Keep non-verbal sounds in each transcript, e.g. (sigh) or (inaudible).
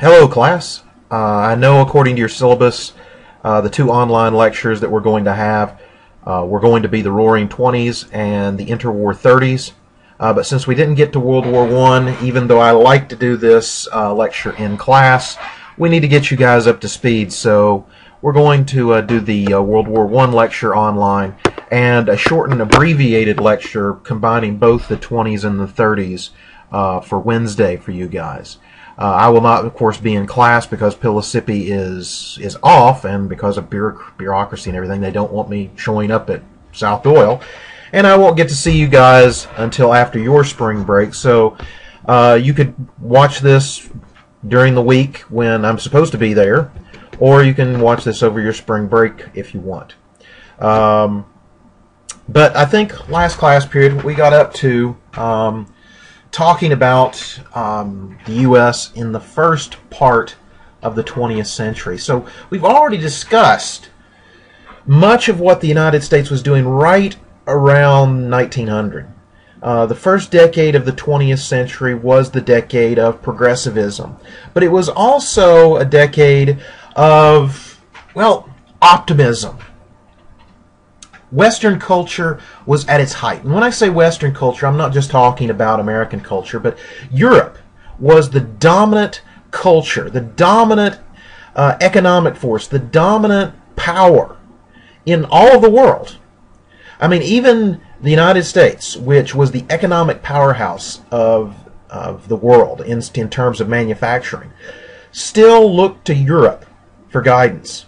Hello, class. Uh, I know according to your syllabus, uh, the two online lectures that we're going to have uh, were going to be the Roaring Twenties and the Interwar Thirties. Uh, but since we didn't get to World War One, even though I like to do this uh, lecture in class, we need to get you guys up to speed. So we're going to uh, do the World War One lecture online and a shortened, abbreviated lecture combining both the 20s and the 30s for Wednesday for you guys. Uh, I will not, of course, be in class because Pellissippi is is off, and because of bureaucracy and everything, they don't want me showing up at South Doyle, and I won't get to see you guys until after your spring break. So uh, you could watch this during the week when I'm supposed to be there, or you can watch this over your spring break if you want. Um, but I think last class period we got up to. Um, talking about um, the U.S. in the first part of the 20th century. So we've already discussed much of what the United States was doing right around 1900. Uh, the first decade of the 20th century was the decade of progressivism, but it was also a decade of, well, optimism. Western culture was at its height. And when I say Western culture, I'm not just talking about American culture, but Europe was the dominant culture, the dominant uh, economic force, the dominant power in all of the world. I mean, even the United States, which was the economic powerhouse of, of the world in, in terms of manufacturing, still looked to Europe for guidance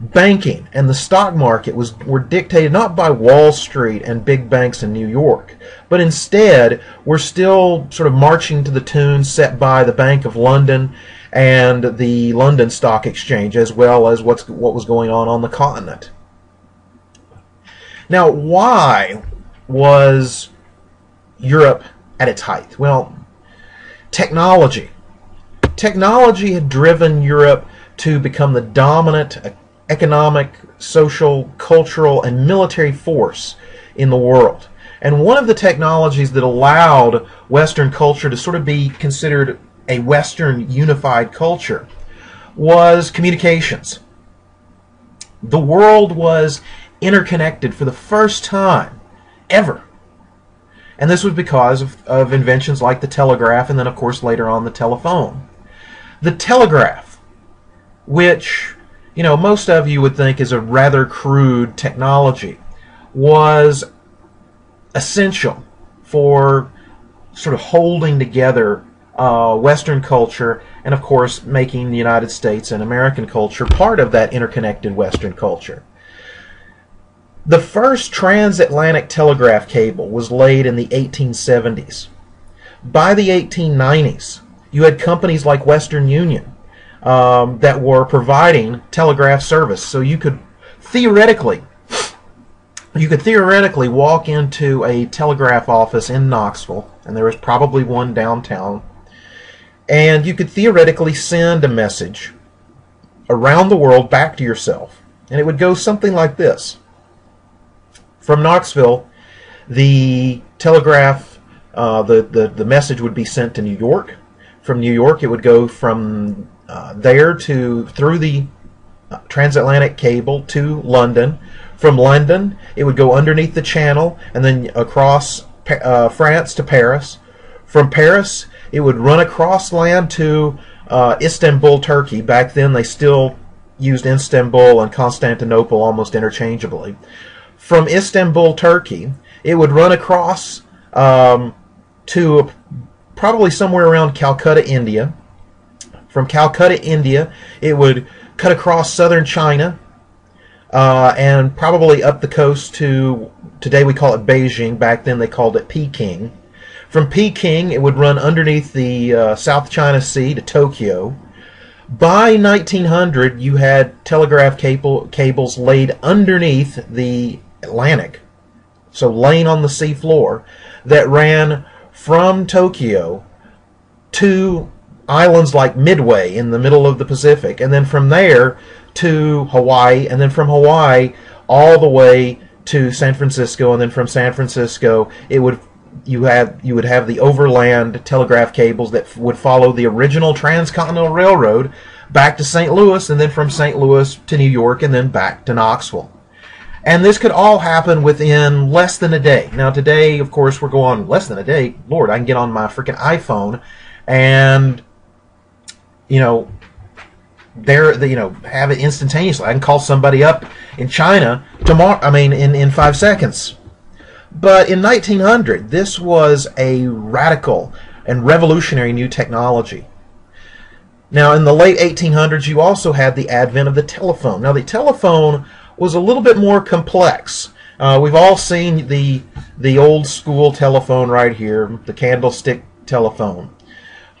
banking and the stock market was were dictated not by Wall Street and big banks in New York, but instead were still sort of marching to the tune set by the Bank of London and the London Stock Exchange, as well as what's what was going on on the continent. Now, why was Europe at its height? Well, technology. Technology had driven Europe to become the dominant economic, social, cultural, and military force in the world. And one of the technologies that allowed Western culture to sort of be considered a Western unified culture was communications. The world was interconnected for the first time ever. And this was because of, of inventions like the telegraph and then, of course, later on the telephone. The telegraph, which you know, most of you would think is a rather crude technology, was essential for sort of holding together uh, Western culture and, of course, making the United States and American culture part of that interconnected Western culture. The first transatlantic telegraph cable was laid in the 1870s. By the 1890s, you had companies like Western Union um, that were providing telegraph service. So you could theoretically, you could theoretically walk into a telegraph office in Knoxville, and there was probably one downtown, and you could theoretically send a message around the world back to yourself. And it would go something like this. From Knoxville, the telegraph, uh, the, the, the message would be sent to New York. From New York, it would go from uh, there to through the transatlantic cable to London. From London, it would go underneath the Channel and then across uh, France to Paris. From Paris, it would run across land to uh, Istanbul, Turkey. Back then, they still used Istanbul and Constantinople almost interchangeably. From Istanbul, Turkey, it would run across um, to probably somewhere around Calcutta, India from Calcutta, India. It would cut across southern China uh, and probably up the coast to today we call it Beijing. Back then they called it Peking. From Peking, it would run underneath the uh, South China Sea to Tokyo. By 1900, you had telegraph cable, cables laid underneath the Atlantic, so laying on the sea floor, that ran from Tokyo to islands like Midway in the middle of the Pacific, and then from there to Hawaii, and then from Hawaii all the way to San Francisco, and then from San Francisco it would you had you would have the overland telegraph cables that would follow the original transcontinental railroad back to St. Louis, and then from St. Louis to New York, and then back to Knoxville. And this could all happen within less than a day. Now, today, of course, we're going less than a day. Lord, I can get on my freaking iPhone and, you know, there, you know, have it instantaneously. I can call somebody up in China tomorrow. I mean, in in five seconds. But in 1900, this was a radical and revolutionary new technology. Now, in the late 1800s, you also had the advent of the telephone. Now, the telephone was a little bit more complex. Uh, we've all seen the the old school telephone right here, the candlestick telephone.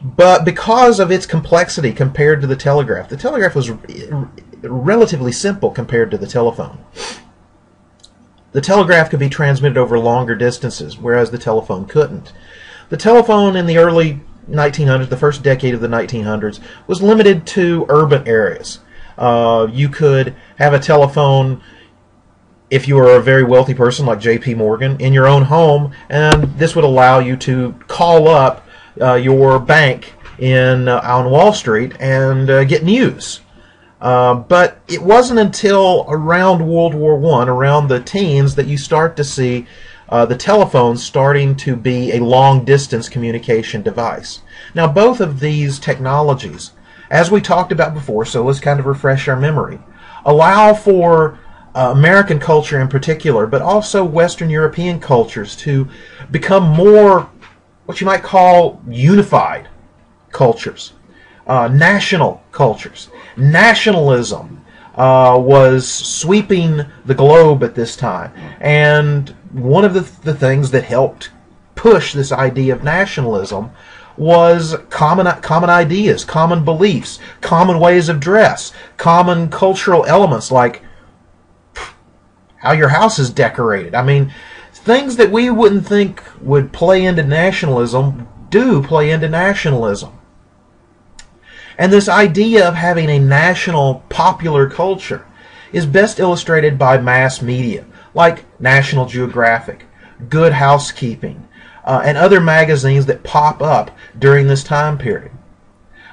But because of its complexity compared to the telegraph, the telegraph was relatively simple compared to the telephone. The telegraph could be transmitted over longer distances, whereas the telephone couldn't. The telephone in the early 1900s, the first decade of the 1900s, was limited to urban areas. Uh, you could have a telephone if you were a very wealthy person like J.P. Morgan in your own home, and this would allow you to call up your bank in uh, on Wall Street and uh, get news. Uh, but it wasn't until around World War One, around the teens, that you start to see uh, the telephone starting to be a long distance communication device. Now, both of these technologies as we talked about before, so let's kind of refresh our memory, allow for uh, American culture in particular, but also Western European cultures to become more what you might call unified cultures, uh, national cultures. Nationalism uh, was sweeping the globe at this time, and one of the, the things that helped push this idea of nationalism was common common ideas, common beliefs, common ways of dress, common cultural elements like how your house is decorated. I mean, things that we wouldn't think would play into nationalism do play into nationalism. And this idea of having a national popular culture is best illustrated by mass media like National Geographic, Good Housekeeping, uh, and other magazines that pop up during this time period.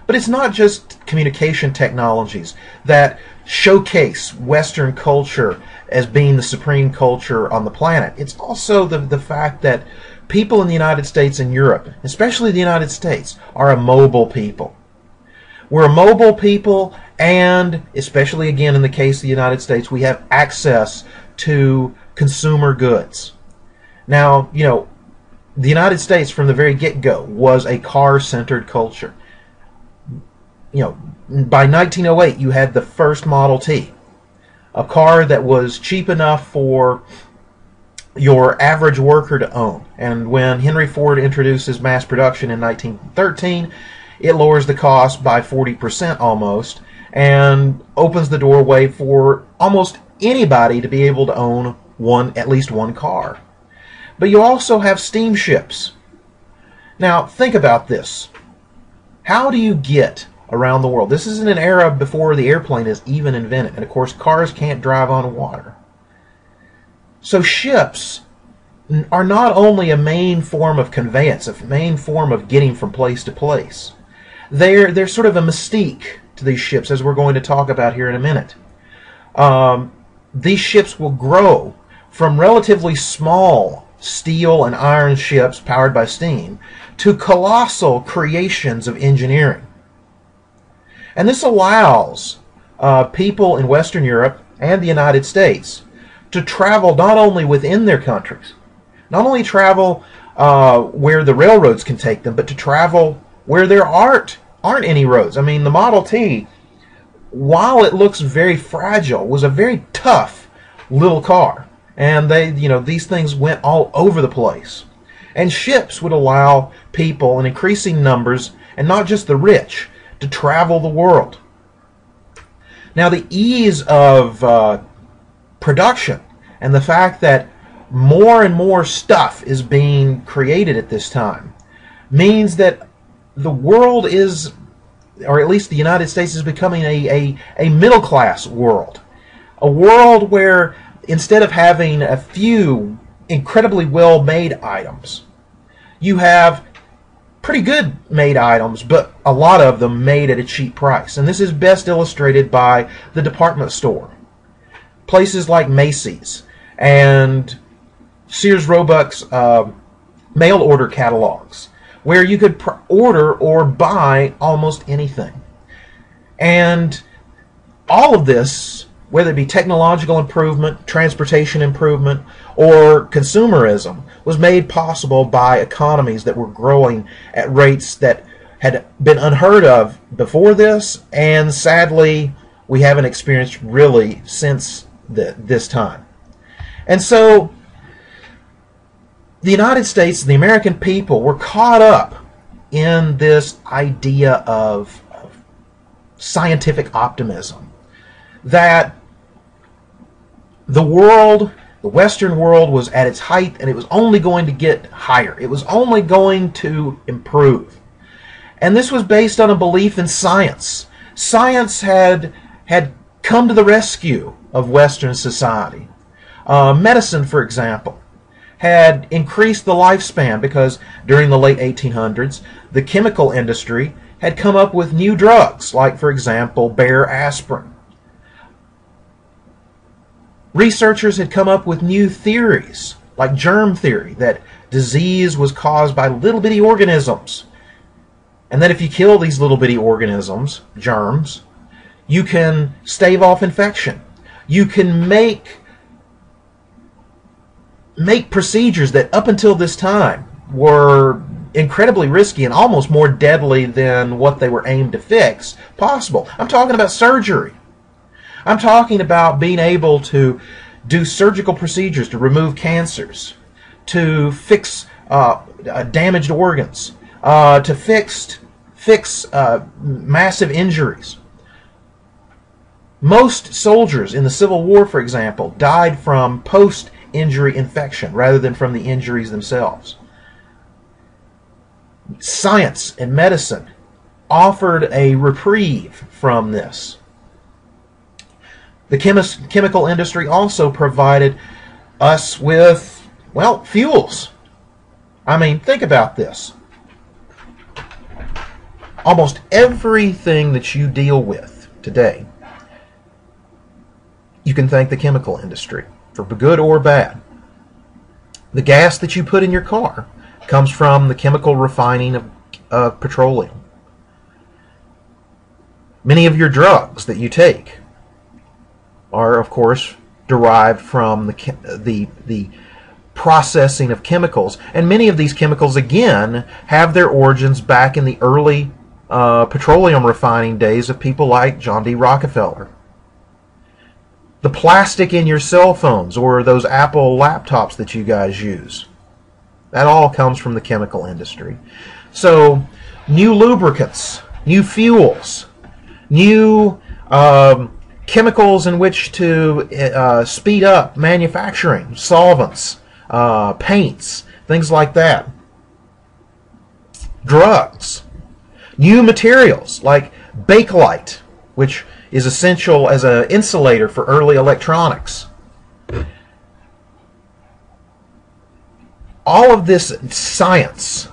But it's not just communication technologies that showcase Western culture as being the supreme culture on the planet. It's also the, the fact that people in the United States and Europe, especially the United States, are a mobile people. We're a mobile people, and especially again in the case of the United States, we have access to consumer goods. Now, you know, the United States from the very get-go was a car-centered culture. You know, by 1908 you had the first Model T, a car that was cheap enough for your average worker to own. And when Henry Ford introduces mass production in 1913, it lowers the cost by 40% almost and opens the doorway for almost anybody to be able to own one at least one car. But you also have steamships. Now, think about this. How do you get around the world? This is in an era before the airplane is even invented. And of course, cars can't drive on water. So, ships are not only a main form of conveyance, a main form of getting from place to place. They're, they're sort of a mystique to these ships, as we're going to talk about here in a minute. Um, these ships will grow from relatively small steel and iron ships powered by steam to colossal creations of engineering. And this allows uh, people in Western Europe and the United States to travel not only within their countries, not only travel uh, where the railroads can take them, but to travel where there aren't aren't any roads. I mean, the Model T, while it looks very fragile, was a very tough little car and they you know these things went all over the place and ships would allow people in increasing numbers and not just the rich to travel the world. Now the ease of uh, production and the fact that more and more stuff is being created at this time means that the world is or at least the united states is becoming a, a, a middle class world. A world where instead of having a few incredibly well made items, you have pretty good made items, but a lot of them made at a cheap price. And this is best illustrated by the department store. Places like Macy's and Sears Roebuck's uh, mail order catalogs, where you could order or buy almost anything. And all of this, whether it be technological improvement, transportation improvement, or consumerism, was made possible by economies that were growing at rates that had been unheard of before this, and sadly, we haven't experienced really since the, this time. And so, the United States, and the American people, were caught up in this idea of, of scientific optimism that the world, the Western world, was at its height and it was only going to get higher. It was only going to improve. And this was based on a belief in science. Science had, had come to the rescue of Western society. Uh, medicine, for example, had increased the lifespan because during the late 1800s, the chemical industry had come up with new drugs, like, for example, Bayer aspirin. Researchers had come up with new theories, like germ theory, that disease was caused by little bitty organisms. And that if you kill these little bitty organisms, germs, you can stave off infection. You can make make procedures that up until this time were incredibly risky and almost more deadly than what they were aimed to fix possible. I'm talking about surgery. I'm talking about being able to do surgical procedures to remove cancers, to fix uh, damaged organs, uh, to fix fix uh, massive injuries. Most soldiers in the Civil War, for example, died from post injury infection rather than from the injuries themselves. Science and medicine offered a reprieve from this. The chemis- chemical industry also provided us with, well, fuels. I mean, think about this. Almost everything that you deal with today, you can thank the chemical industry for good or bad. The gas that you put in your car comes from the chemical refining of, of petroleum. Many of your drugs that you take are, of course, derived from the, the, the processing of chemicals. And many of these chemicals, again, have their origins back in the early uh, petroleum refining days of people like John D. Rockefeller the plastic in your cell phones or those Apple laptops that you guys use. That all comes from the chemical industry. So, new lubricants, new fuels, new um, chemicals in which to uh, speed up manufacturing, solvents, uh, paints, things like that. Drugs, new materials like Bakelite, which is essential as an insulator for early electronics. All of this science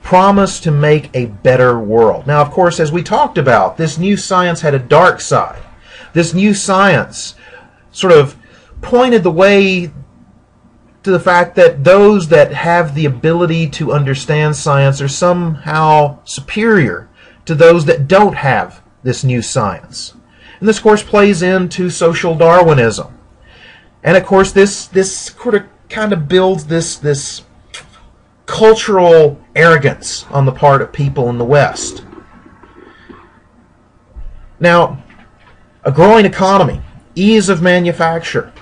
promised to make a better world. Now, of course, as we talked about, this new science had a dark side. This new science sort of pointed the way to the fact that those that have the ability to understand science are somehow superior to those that don't have this new science. And this, course, plays into social Darwinism. And of course, this this kind of builds this this cultural arrogance on the part of people in the West. Now, a growing economy, ease of manufacture,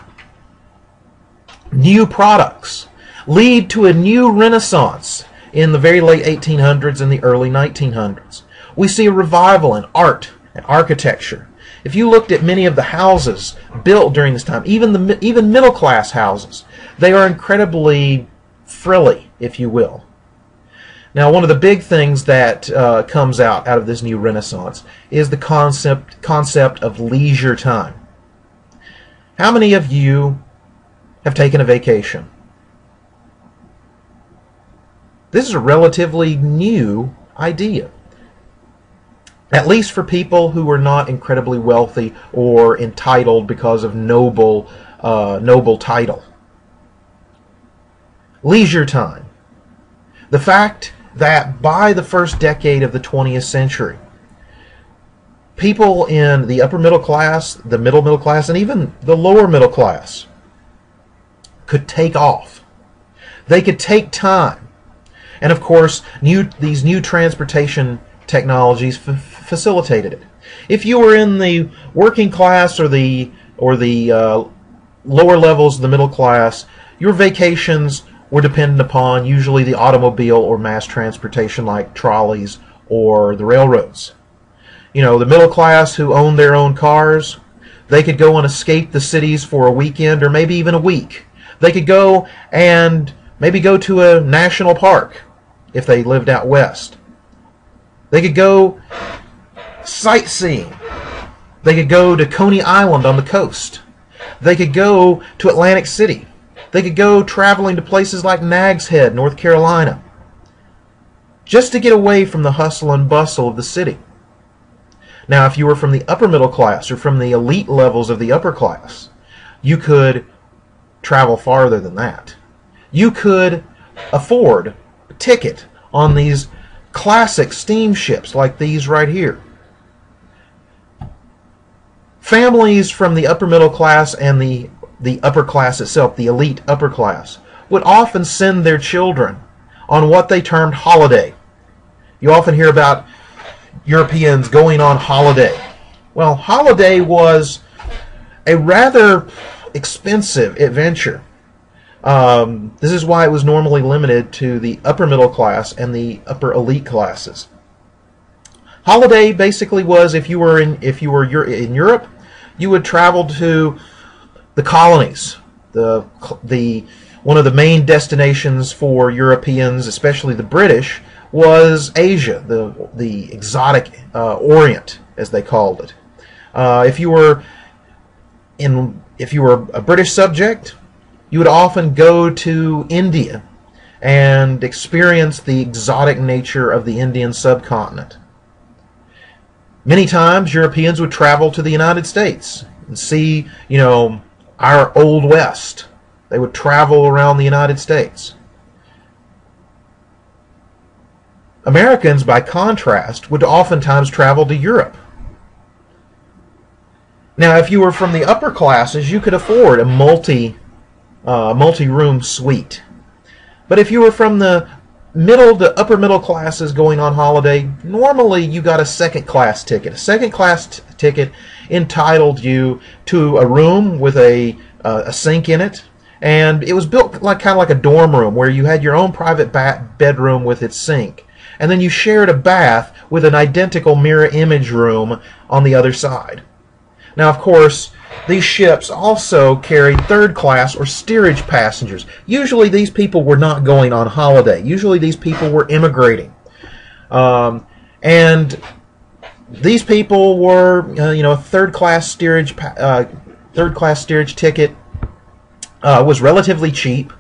new products lead to a new renaissance in the very late 1800s and the early 1900s. We see a revival in art and architecture, if you looked at many of the houses built during this time, even the even middle class houses, they are incredibly frilly, if you will. Now, one of the big things that uh, comes out out of this new Renaissance is the concept concept of leisure time. How many of you have taken a vacation? This is a relatively new idea. At least for people who are not incredibly wealthy or entitled because of noble, uh, noble title. Leisure time. The fact that by the first decade of the 20th century, people in the upper middle class, the middle middle class, and even the lower middle class could take off. They could take time. And of course, new, these new transportation technologies facilitated it. If you were in the working class or the or the uh, lower levels of the middle class, your vacations were dependent upon usually the automobile or mass transportation like trolleys or the railroads. You know, the middle class who owned their own cars, they could go and escape the cities for a weekend or maybe even a week. They could go and maybe go to a national park if they lived out west. They could go sightseeing. They could go to Coney Island on the coast. They could go to Atlantic City. They could go traveling to places like Nags Head, North Carolina, just to get away from the hustle and bustle of the city. Now, if you were from the upper middle class or from the elite levels of the upper class, you could travel farther than that. You could afford a ticket on these classic steamships like these right here. Families from the upper middle class and the the upper class itself, the elite upper class, would often send their children on what they termed holiday. You often hear about Europeans going on holiday. Well, holiday was a rather expensive adventure. Um, this is why it was normally limited to the upper middle class and the upper elite classes. Holiday basically was if you were in if you were in Europe, you would travel to the colonies, the the one of the main destinations for Europeans, especially the British, was Asia, the the exotic uh, Orient, as they called it. Uh, if you were in if you were a British subject, you would often go to India and experience the exotic nature of the Indian subcontinent. Many times, Europeans would travel to the United States and see, you know, our Old West. They would travel around the United States. Americans, by contrast, would oftentimes travel to Europe. Now, if you were from the upper classes, you could afford a multi, uh, multi-room suite. But if you were from the middle to upper middle classes going on holiday, normally you got a second class ticket. A second class ticket entitled you to a room with a, uh, a sink in it. And it was built like kind of like a dorm room where you had your own private bedroom with its sink. And then you shared a bath with an identical mirror image room on the other side. Now, of course, these ships also carried third class or steerage passengers. Usually these people were not going on holiday. Usually these people were immigrating. Um, and these people were, uh, you know, a third class steerage, uh, third class steerage ticket uh, was relatively cheap,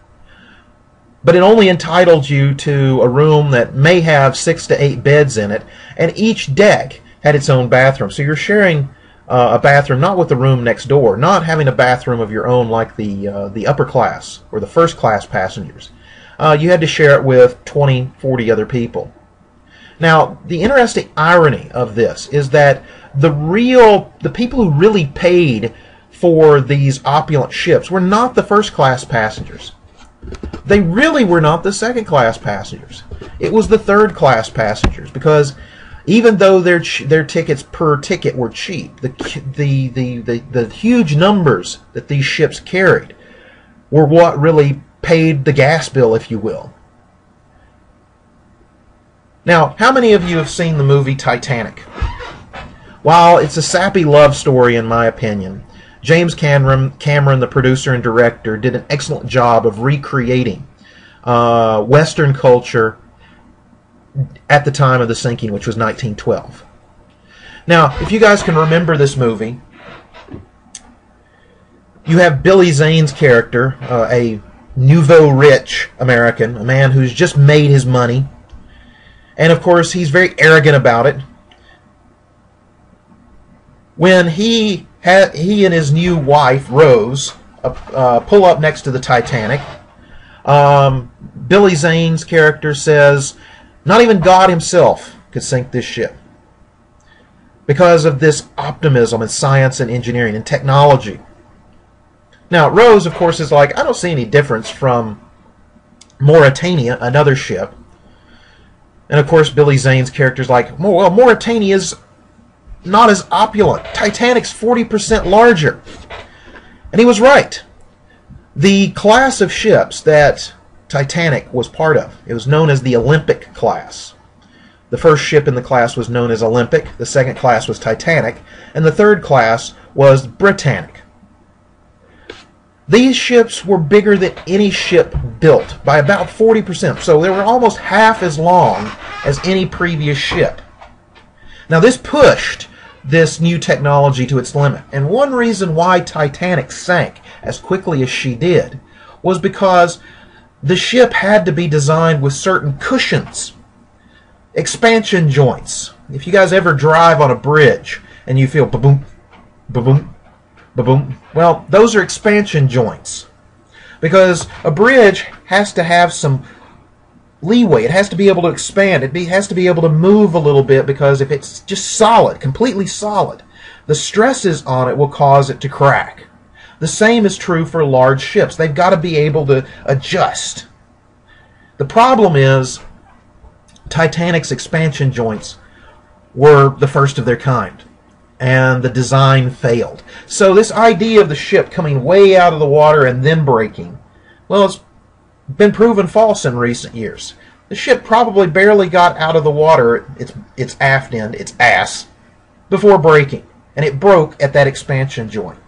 but it only entitled you to a room that may have six to eight beds in it, and each deck had its own bathroom. So you're sharing uh, a bathroom not with the room next door, not having a bathroom of your own like the uh, the upper class or the first class passengers. Uh, you had to share it with 20, 40 other people. Now, the interesting irony of this is that the real, the people who really paid for these opulent ships were not the first class passengers. They really were not the second class passengers. It was the third class passengers because even though their their tickets per ticket were cheap, the, the the the the huge numbers that these ships carried were what really paid the gas bill, if you will. Now, how many of you have seen the movie Titanic? While it's a sappy love story, in my opinion, James Cameron, Cameron the producer and director, did an excellent job of recreating uh, Western culture at the time of the sinking, which was 1912. Now, if you guys can remember this movie, you have Billy Zane's character, uh, a nouveau rich American, a man who's just made his money. And of course, he's very arrogant about it. When he ha- he and his new wife Rose uh, uh, pull up next to the Titanic, um, Billy Zane's character says, "Not even God Himself could sink this ship." Because of this optimism in science and engineering and technology. Now, Rose, of course, is like, I don't see any difference from Mauretania, another ship. And of course, Billy Zane's character is like, well, Mauretania is not as opulent. Titanic's 40% larger. And he was right. The class of ships that Titanic was part of, it was known as the Olympic class. The first ship in the class was known as Olympic, the second class was Titanic, and the third class was Britannic. These ships were bigger than any ship built by about 40%, so they were almost half as long as any previous ship. Now, this pushed this new technology to its limit, and one reason why Titanic sank as quickly as she did was because the ship had to be designed with certain cushions, expansion joints. If you guys ever drive on a bridge and you feel ba-boom, ba-boom, Ba-boom. Well, those are expansion joints. Because a bridge has to have some leeway. It has to be able to expand. It be, has to be able to move a little bit because if it's just solid, completely solid, the stresses on it will cause it to crack. The same is true for large ships. They've got to be able to adjust. The problem is Titanic's expansion joints were the first of their kind and the design failed. So this idea of the ship coming way out of the water and then breaking, well, it's been proven false in recent years. The ship probably barely got out of the water, its its aft end, its ass, before breaking, and it broke at that expansion joint.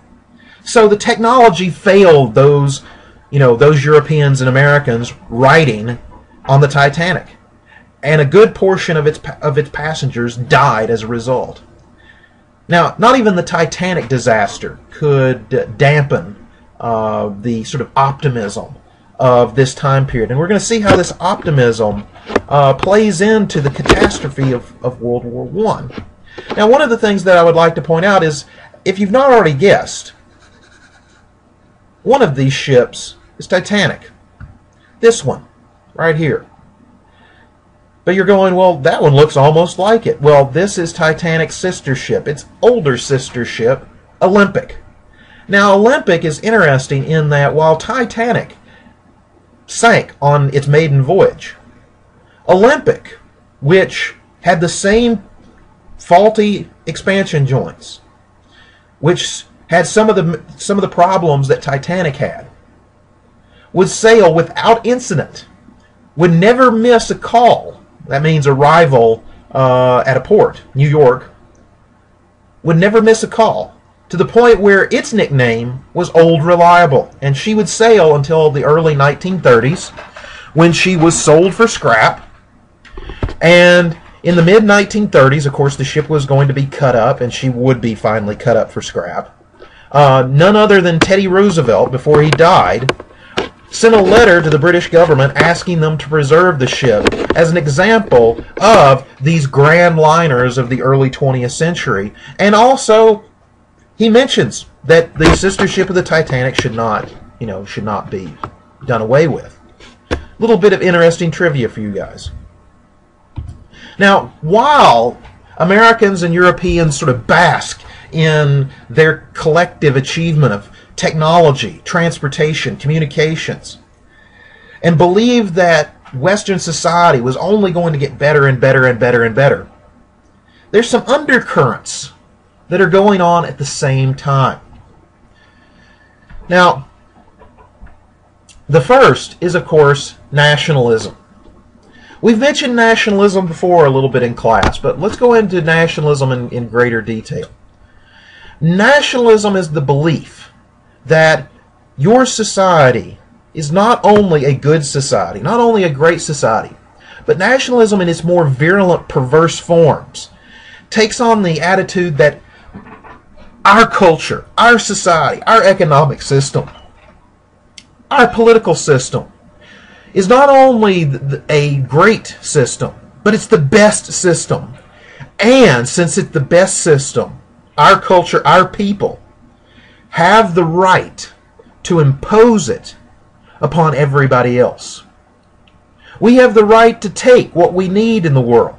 So the technology failed those, you know, those Europeans and Americans riding on the Titanic, and a good portion of its of its passengers died as a result. Now, not even the Titanic disaster could dampen uh, the sort of optimism of this time period. And we're going to see how this optimism uh, plays into the catastrophe of, of World War I. Now, one of the things that I would like to point out is if you've not already guessed, one of these ships is Titanic. This one, right here. But you're going, well, that one looks almost like it. Well, this is Titanic's sister ship. Its older sister ship, Olympic. Now, Olympic is interesting in that while Titanic sank on its maiden voyage, Olympic, which had the same faulty expansion joints, which had some of the some of the problems that Titanic had, would sail without incident, would never miss a call. That means arrival uh, at a port, New York, would never miss a call. To the point where its nickname was Old Reliable, and she would sail until the early 1930s when she was sold for scrap. And in the mid 1930s, of course, the ship was going to be cut up, and she would be finally cut up for scrap. Uh, none other than Teddy Roosevelt, before he died, sent a letter to the British government asking them to preserve the ship as an example of these grand liners of the early 20th century. And also, he mentions that the sister ship of the Titanic should not, you know, should not be done away with. Little bit of interesting trivia for you guys. Now, while Americans and Europeans sort of bask in their collective achievement of technology, transportation, communications, and believed that Western society was only going to get better and better and better and better. There's some undercurrents that are going on at the same time. Now, the first is, of course, nationalism. We've mentioned nationalism before a little bit in class, but let's go into nationalism in, in greater detail. Nationalism is the belief that your society is not only a good society, not only a great society, but nationalism in its more virulent, perverse forms takes on the attitude that our culture, our society, our economic system our political system is not only a great system, but it's the best system. And since it's the best system, our culture, our people have the right to impose it upon everybody else. We have the right to take what we need in the world.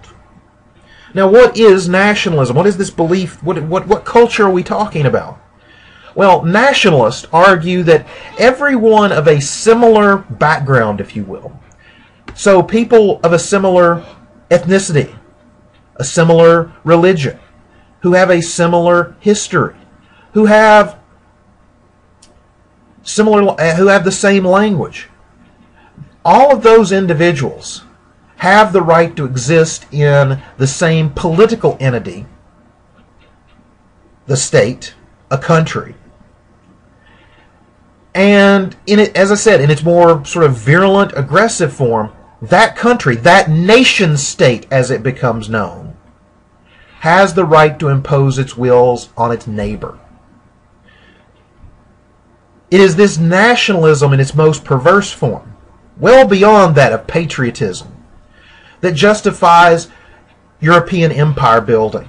Now, what is nationalism? What is this belief? What, what, what culture are we talking about? Well, nationalists argue that everyone of a similar background, if you will, so people of a similar ethnicity, a similar religion, who have a similar history, who have similar uh, who have the same language. All of those individuals have the right to exist in the same political entity, the state, a country, and in it, as I said, in its more sort of virulent, aggressive form, that country, that nation state as it becomes known, has the right to impose its wills on its neighbor. It is this nationalism in its most perverse form, well beyond that of patriotism, that justifies European empire building.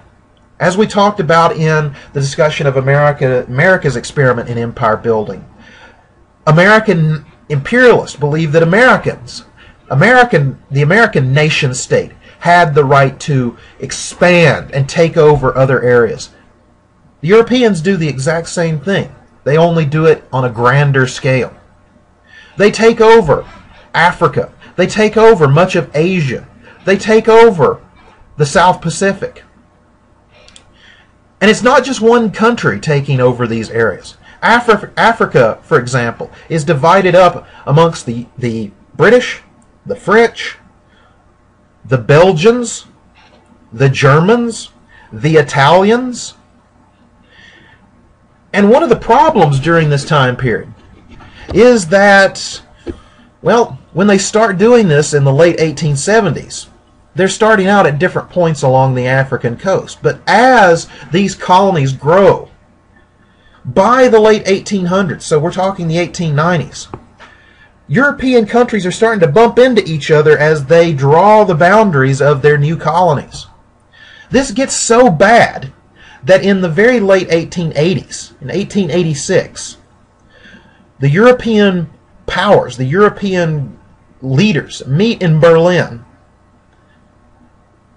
As we talked about in the discussion of America, America's experiment in empire building, American imperialists believed that Americans, American, the American nation state, had the right to expand and take over other areas. The Europeans do the exact same thing. They only do it on a grander scale. They take over Africa. They take over much of Asia. They take over the South Pacific. And it's not just one country taking over these areas. Afri- Africa, for example, is divided up amongst the, the British, the French, the Belgians, the Germans, the Italians. And one of the problems during this time period is that, well, when they start doing this in the late 1870s, they're starting out at different points along the African coast. But as these colonies grow, by the late 1800s, so we're talking the 1890s, European countries are starting to bump into each other as they draw the boundaries of their new colonies. This gets so bad that in the very late 1880s, in 1886, the European powers, the European leaders meet in Berlin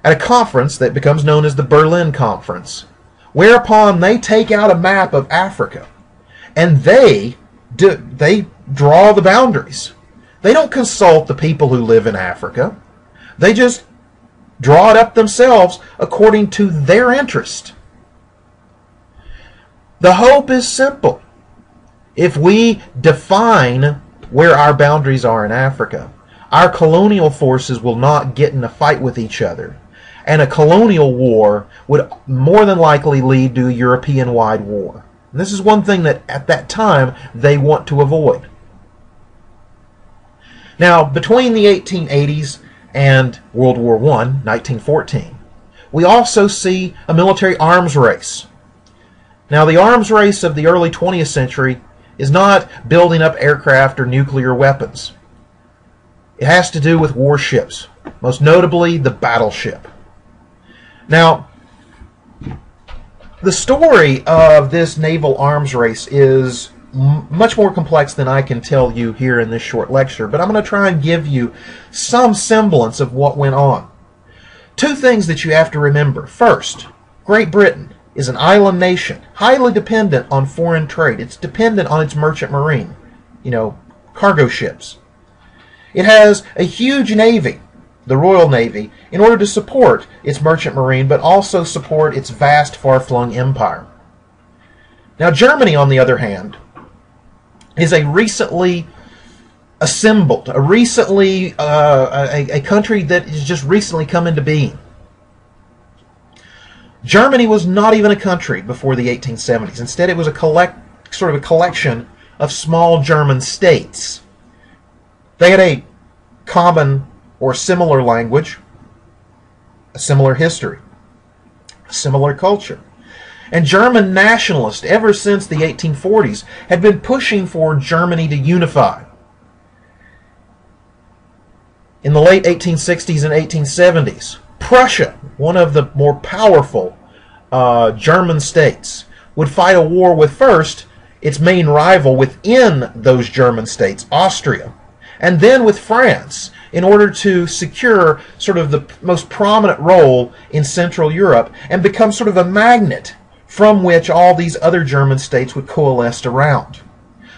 at a conference that becomes known as the Berlin Conference whereupon they take out a map of Africa and they do, they draw the boundaries. They don't consult the people who live in Africa. They just draw it up themselves according to their interest. The hope is simple. If we define where our boundaries are in Africa, our colonial forces will not get in a fight with each other and a colonial war would more than likely lead to a European wide war. And this is one thing that at that time they want to avoid. Now, between the 1880s and World War I, 1914, we also see a military arms race. Now, the arms race of the early 20th century is not building up aircraft or nuclear weapons. It has to do with warships, most notably the battleship. Now, the story of this naval arms race is much more complex than I can tell you here in this short lecture, but I'm going to try and give you some semblance of what went on. Two things that you have to remember. First, Great Britain is an island nation, highly dependent on foreign trade. It's dependent on its merchant marine, you know, cargo ships. It has a huge navy the Royal Navy, in order to support its merchant marine, but also support its vast, far flung empire. Now, Germany, on the other hand, is a recently assembled, a recently uh, a, a country that has just recently come into being. Germany was not even a country before the 1870s. Instead, it was a collect, sort of a collection of small German states. They had a common or similar language, a similar history, a similar culture. And German nationalists, ever since the 1840s, had been pushing for Germany to unify. in the late 1860s and 1870s, Prussia, one of the more powerful uh, German states, would fight a war with first its main rival within those German states, Austria, and then with France in order to secure sort of the most prominent role in Central Europe and become sort of a magnet from which all these other German states would coalesce around.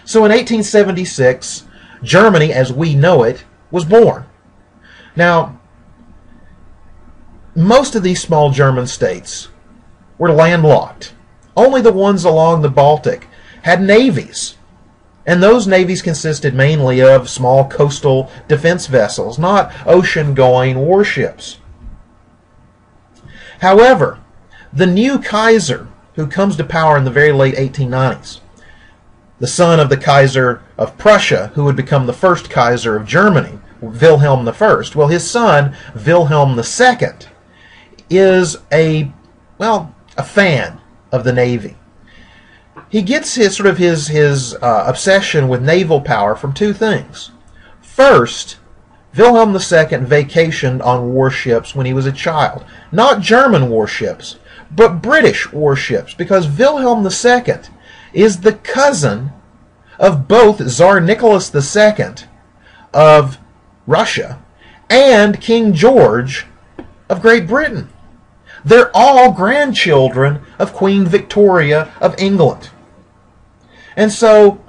So in 1876, Germany as we know it was born. Now, most of these small German states were landlocked. Only the ones along the Baltic had navies. And those navies consisted mainly of small coastal defense vessels, not ocean going warships. However, the new Kaiser, who comes to power in the very late 1890s, the son of the Kaiser of Prussia, who would become the first Kaiser of Germany, Wilhelm I. Well, his son, Wilhelm II, is a, well, a fan of the Navy. He gets his sort of his his uh, obsession with naval power from two things. First, Wilhelm II vacationed on warships when he was a child, not German warships, but British warships, because Wilhelm II is the cousin of both Tsar Nicholas II of Russia and King George of Great Britain. They're all grandchildren of Queen Victoria of England. And so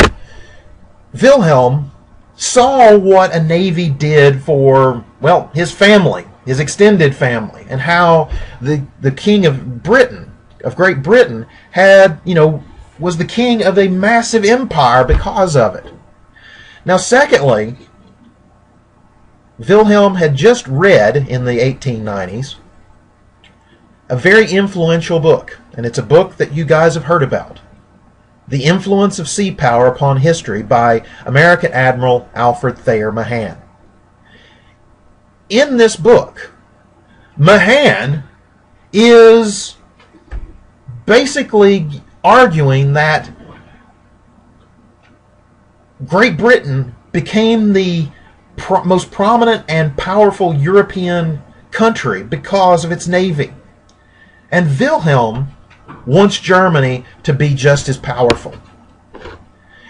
Wilhelm saw what a navy did for, well, his family, his extended family, and how the, the king of Britain, of Great Britain, had, you know, was the king of a massive empire because of it. Now, secondly, Wilhelm had just read in the 1890s a very influential book, and it's a book that you guys have heard about The Influence of Sea Power Upon History by American Admiral Alfred Thayer Mahan. In this book, Mahan is basically arguing that Great Britain became the pro- most prominent and powerful European country because of its navy. And Wilhelm wants Germany to be just as powerful.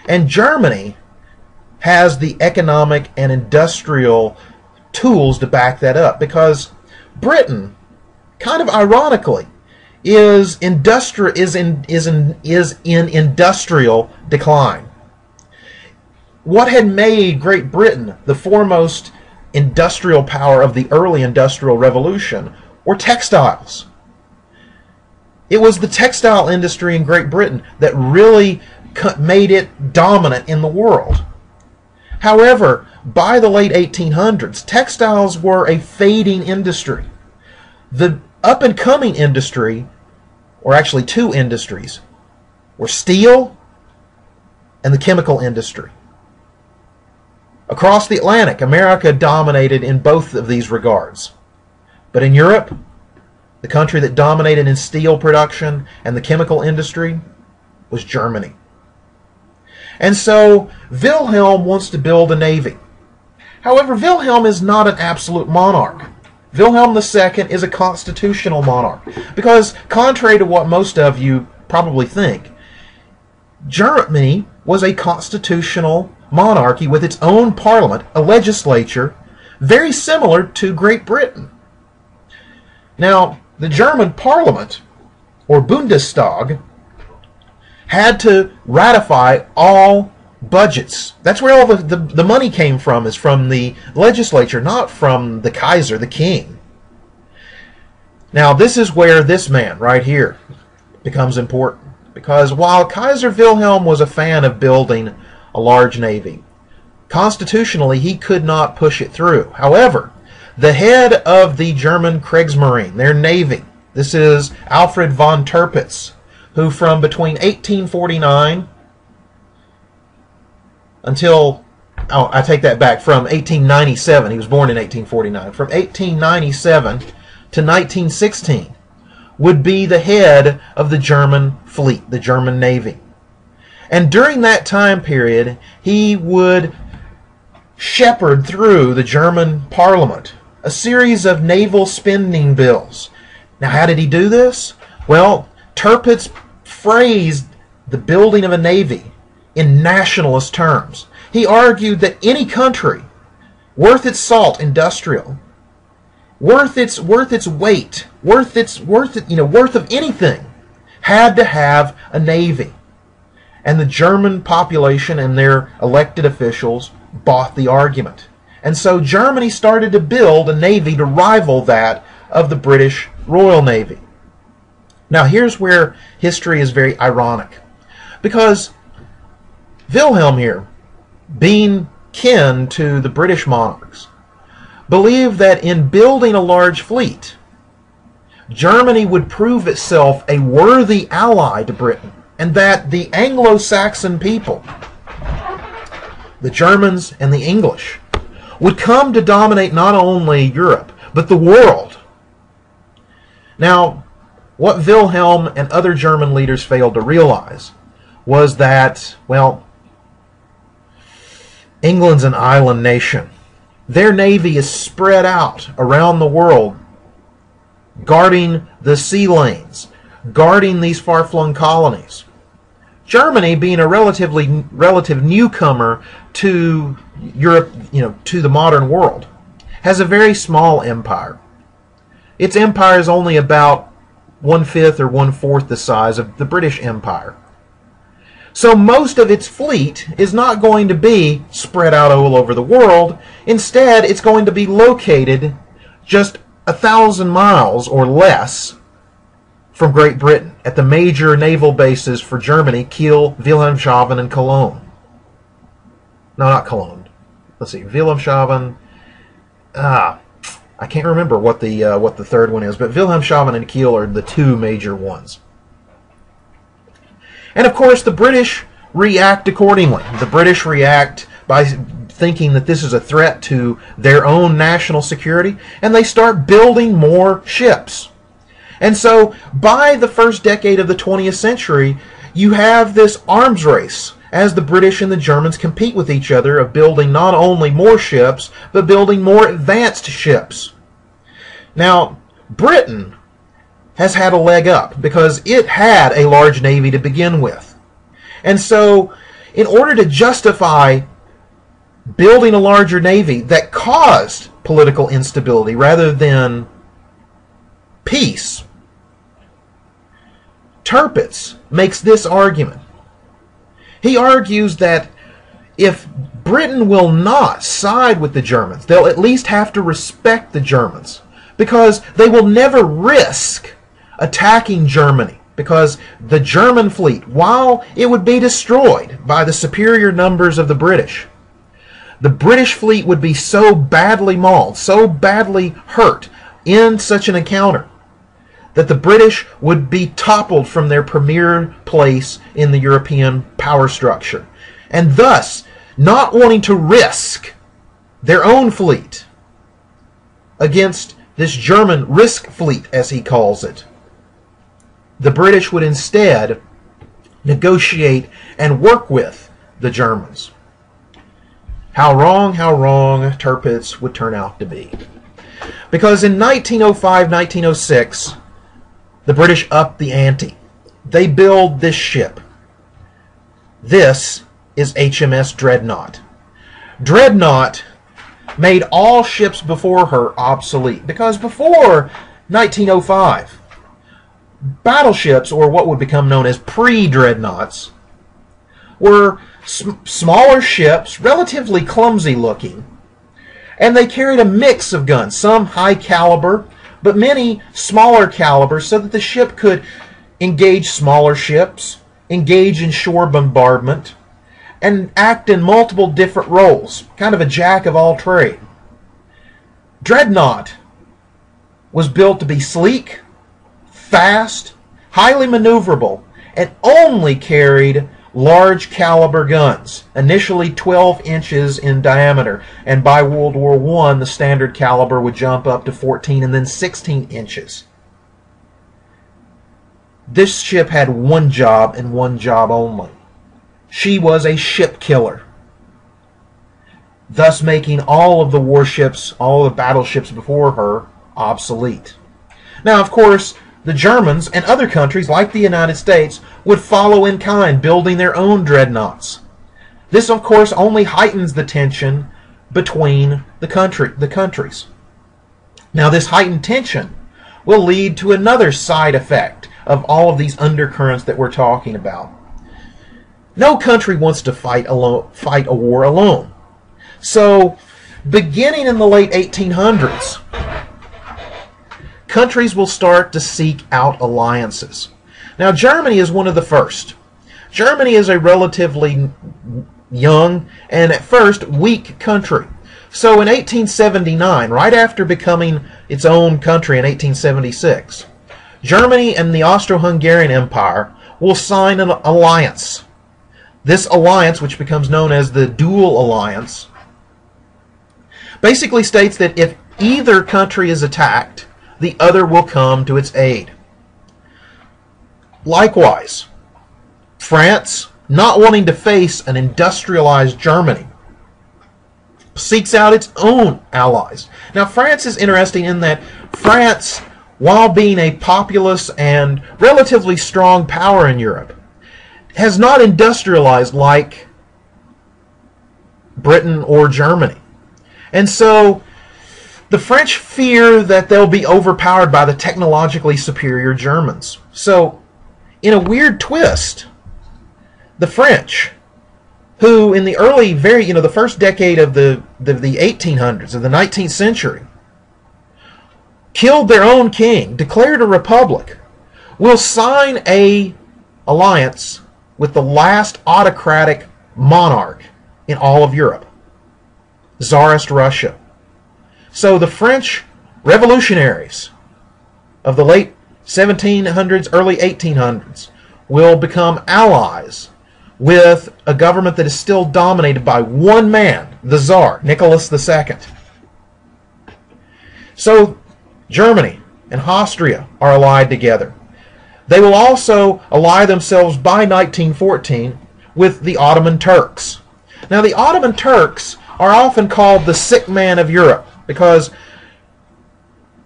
And Germany has the economic and industrial tools to back that up because Britain, kind of ironically, is industri- is in is in is in industrial decline. What had made Great Britain the foremost industrial power of the early industrial revolution were textiles. It was the textile industry in Great Britain that really made it dominant in the world. However, by the late 1800s, textiles were a fading industry. The up and coming industry, or actually two industries, were steel and the chemical industry. Across the Atlantic, America dominated in both of these regards. But in Europe, the country that dominated in steel production and the chemical industry was Germany. And so Wilhelm wants to build a navy. However, Wilhelm is not an absolute monarch. Wilhelm II is a constitutional monarch. Because, contrary to what most of you probably think, Germany was a constitutional monarchy with its own parliament, a legislature, very similar to Great Britain. Now, the German parliament, or Bundestag, had to ratify all budgets. That's where all the, the, the, money came from, is from the legislature, not from the Kaiser, the king. Now, this is where this man right here becomes important. Because while Kaiser Wilhelm was a fan of building a large navy, constitutionally he could not push it through. However, the head of the German Kriegsmarine, their navy, this is Alfred von Tirpitz, who from between 1849 until oh, I take that back from 1897. He was born in 1849. From 1897 to 1916 would be the head of the German fleet, the German Navy. And during that time period, he would shepherd through the German parliament a series of naval spending bills. Now, how did he do this? Well, Tirpitz phrased the building of a navy in nationalist terms. He argued that any country worth its salt industrial, worth its worth its weight, worth its worth you know, worth of anything, had to have a navy. And the German population and their elected officials bought the argument. And so Germany started to build a navy to rival that of the British Royal Navy. Now, here's where history is very ironic. Because Wilhelm here, being kin to the British monarchs, believed that in building a large fleet, Germany would prove itself a worthy ally to Britain, and that the Anglo Saxon people, the Germans and the English, would come to dominate not only Europe, but the world. Now, what Wilhelm and other German leaders failed to realize was that, well, England's an island nation. Their navy is spread out around the world, guarding the sea lanes, guarding these far flung colonies. Germany, being a relatively relative newcomer to Europe, you know, to the modern world, has a very small empire. Its empire is only about one fifth or one fourth the size of the British Empire. So most of its fleet is not going to be spread out all over the world. Instead, it's going to be located just a thousand miles or less from Great Britain at the major naval bases for Germany, Kiel, Wilhelmshaven, and Cologne. No, not Cologne. Let's see, Wilhelmshaven. Ah, I can't remember what the uh, what the third one is, but Wilhelmshaven and Kiel are the two major ones. And of course, the British react accordingly. The British react by thinking that this is a threat to their own national security, and they start building more ships. And so, by the first decade of the 20th century, you have this arms race as the British and the Germans compete with each other of building not only more ships, but building more advanced ships. Now, Britain has had a leg up because it had a large navy to begin with. And so, in order to justify building a larger navy that caused political instability rather than peace, Tirpitz makes this argument. He argues that if Britain will not side with the Germans, they'll at least have to respect the Germans because they will never risk attacking Germany because the German fleet, while it would be destroyed by the superior numbers of the British, the British fleet would be so badly mauled, so badly hurt in such an encounter that the British would be toppled from their premier place in the European power structure. And thus, not wanting to risk their own fleet against this German risk fleet, as he calls it, the British would instead negotiate and work with the Germans. How wrong, how wrong Tirpitz would turn out to be. Because in 1905 1906, the British upped the ante. They build this ship. This is HMS Dreadnought. Dreadnought made all ships before her obsolete because before 1905, battleships, or what would become known as pre dreadnoughts, were sm- smaller ships, relatively clumsy looking, and they carried a mix of guns, some high caliber, but many smaller calibers so that the ship could engage smaller ships, engage in shore bombardment, and act in multiple different roles, kind of a jack of all trade. Dreadnought was built to be sleek, fast, highly maneuverable, and only carried large caliber guns, initially 12 inches in diameter, and by World War I, the standard caliber would jump up to 14 and then 16 inches. This ship had one job and one job only. She was a ship killer. thus making all of the warships, all the battleships before her, obsolete. Now, of course, the Germans and other countries like the United States would follow in kind, building their own dreadnoughts. This, of course, only heightens the tension between the country the countries. Now, this heightened tension will lead to another side effect of all of these undercurrents that we're talking about. No country wants to fight alone, fight a war alone. So, beginning in the late 1800s, countries will start to seek out alliances. Now, Germany is one of the first. Germany is a relatively young and at first weak country. So in 1879, right after becoming its own country in 1876, Germany and the Austro-Hungarian Empire will sign an alliance. This alliance, which becomes known as the Dual Alliance, basically states that if either country is attacked, the other will come to its aid. Likewise, France, not wanting to face an industrialized Germany, seeks out its own allies. Now, France is interesting in that France, while being a populous and relatively strong power in Europe, has not industrialized like Britain or Germany. And so the French fear that they'll be overpowered by the technologically superior Germans. So, in a weird twist, the French, who in the early, very, you know, the first decade of the, the, the 1800s, of the 19th century, killed their own king, declared a republic, will sign a alliance with the last autocratic monarch in all of Europe, Tsarist Russia. So the French revolutionaries of the late 1700s, early 1800s will become allies with a government that is still dominated by one man, the Tsar, Nicholas II. So Germany and Austria are allied together. They will also ally themselves by 1914 with the Ottoman Turks. Now, the Ottoman Turks are often called the sick man of Europe because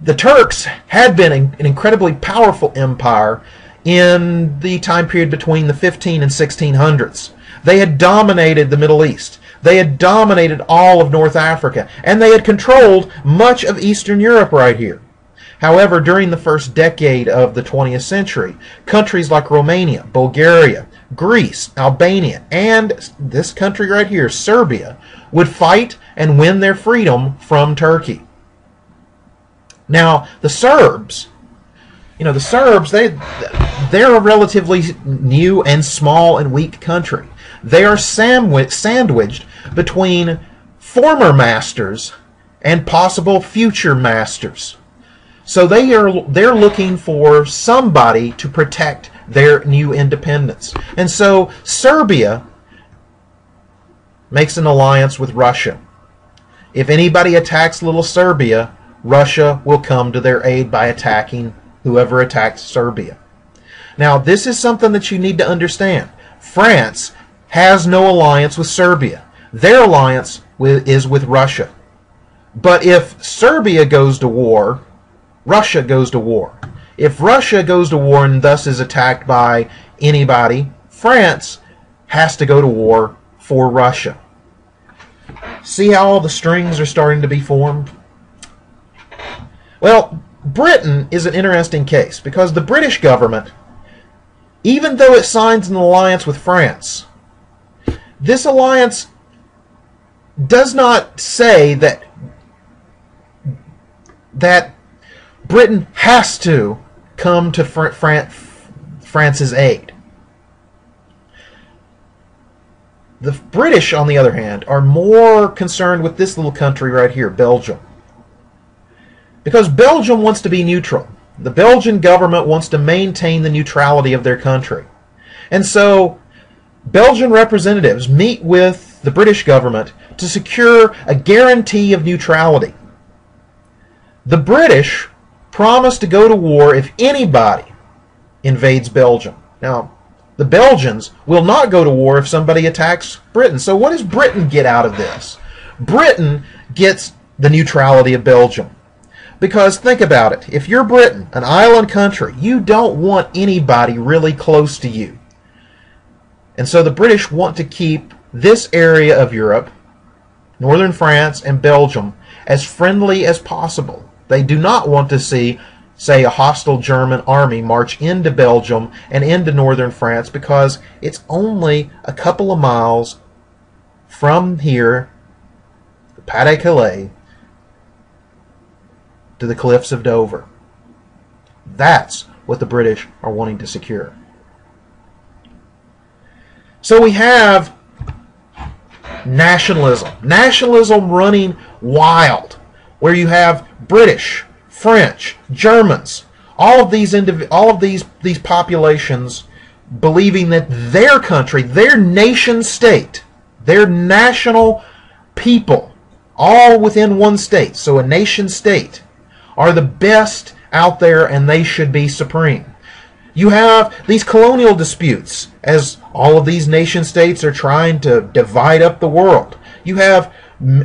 the Turks had been an incredibly powerful empire in the time period between the 15 and 1600s. They had dominated the Middle East. They had dominated all of North Africa. And they had controlled much of Eastern Europe right here. However, during the first decade of the 20th century, countries like Romania, Bulgaria, Greece, Albania, and this country right here, Serbia, would fight and win their freedom from Turkey. Now, the Serbs, you know, the Serbs, they they're a relatively new and small and weak country. They are sandwiched between former masters and possible future masters. So they are they're looking for somebody to protect their new independence. And so Serbia makes an alliance with Russia. If anybody attacks little Serbia, Russia will come to their aid by attacking whoever attacks Serbia. Now, this is something that you need to understand. France has no alliance with Serbia. Their alliance with, is with Russia. But if Serbia goes to war, Russia goes to war. If Russia goes to war and thus is attacked by anybody, France has to go to war for Russia. See how all the strings are starting to be formed? Well, Britain is an interesting case because the British government, even though it signs an alliance with France, this alliance does not say that that Britain has to come to France's aid. The British, on the other hand, are more concerned with this little country right here, Belgium. Because Belgium wants to be neutral. The Belgian government wants to maintain the neutrality of their country. And so, Belgian representatives meet with the British government to secure a guarantee of neutrality. The British promise to go to war if anybody invades Belgium. Now, the Belgians will not go to war if somebody attacks Britain. So what does Britain get out of this? Britain gets the neutrality of Belgium. Because think about it. If you're Britain, an island country, you don't want anybody really close to you. And so the British want to keep this area of Europe, northern France and Belgium, as friendly as possible. They do not want to see, say, a hostile German army march into Belgium and into northern France because it's only a couple of miles from here, the Pas de Calais, to the cliffs of Dover. That's what the British are wanting to secure. So we have nationalism. Nationalism running wild, where you have British, French, Germans, all of these indiv- all of these these populations believing that their country, their nation state, their national people, all within one state, so a nation state, are the best out there and they should be supreme. You have these colonial disputes as all of these nation states are trying to divide up the world. You have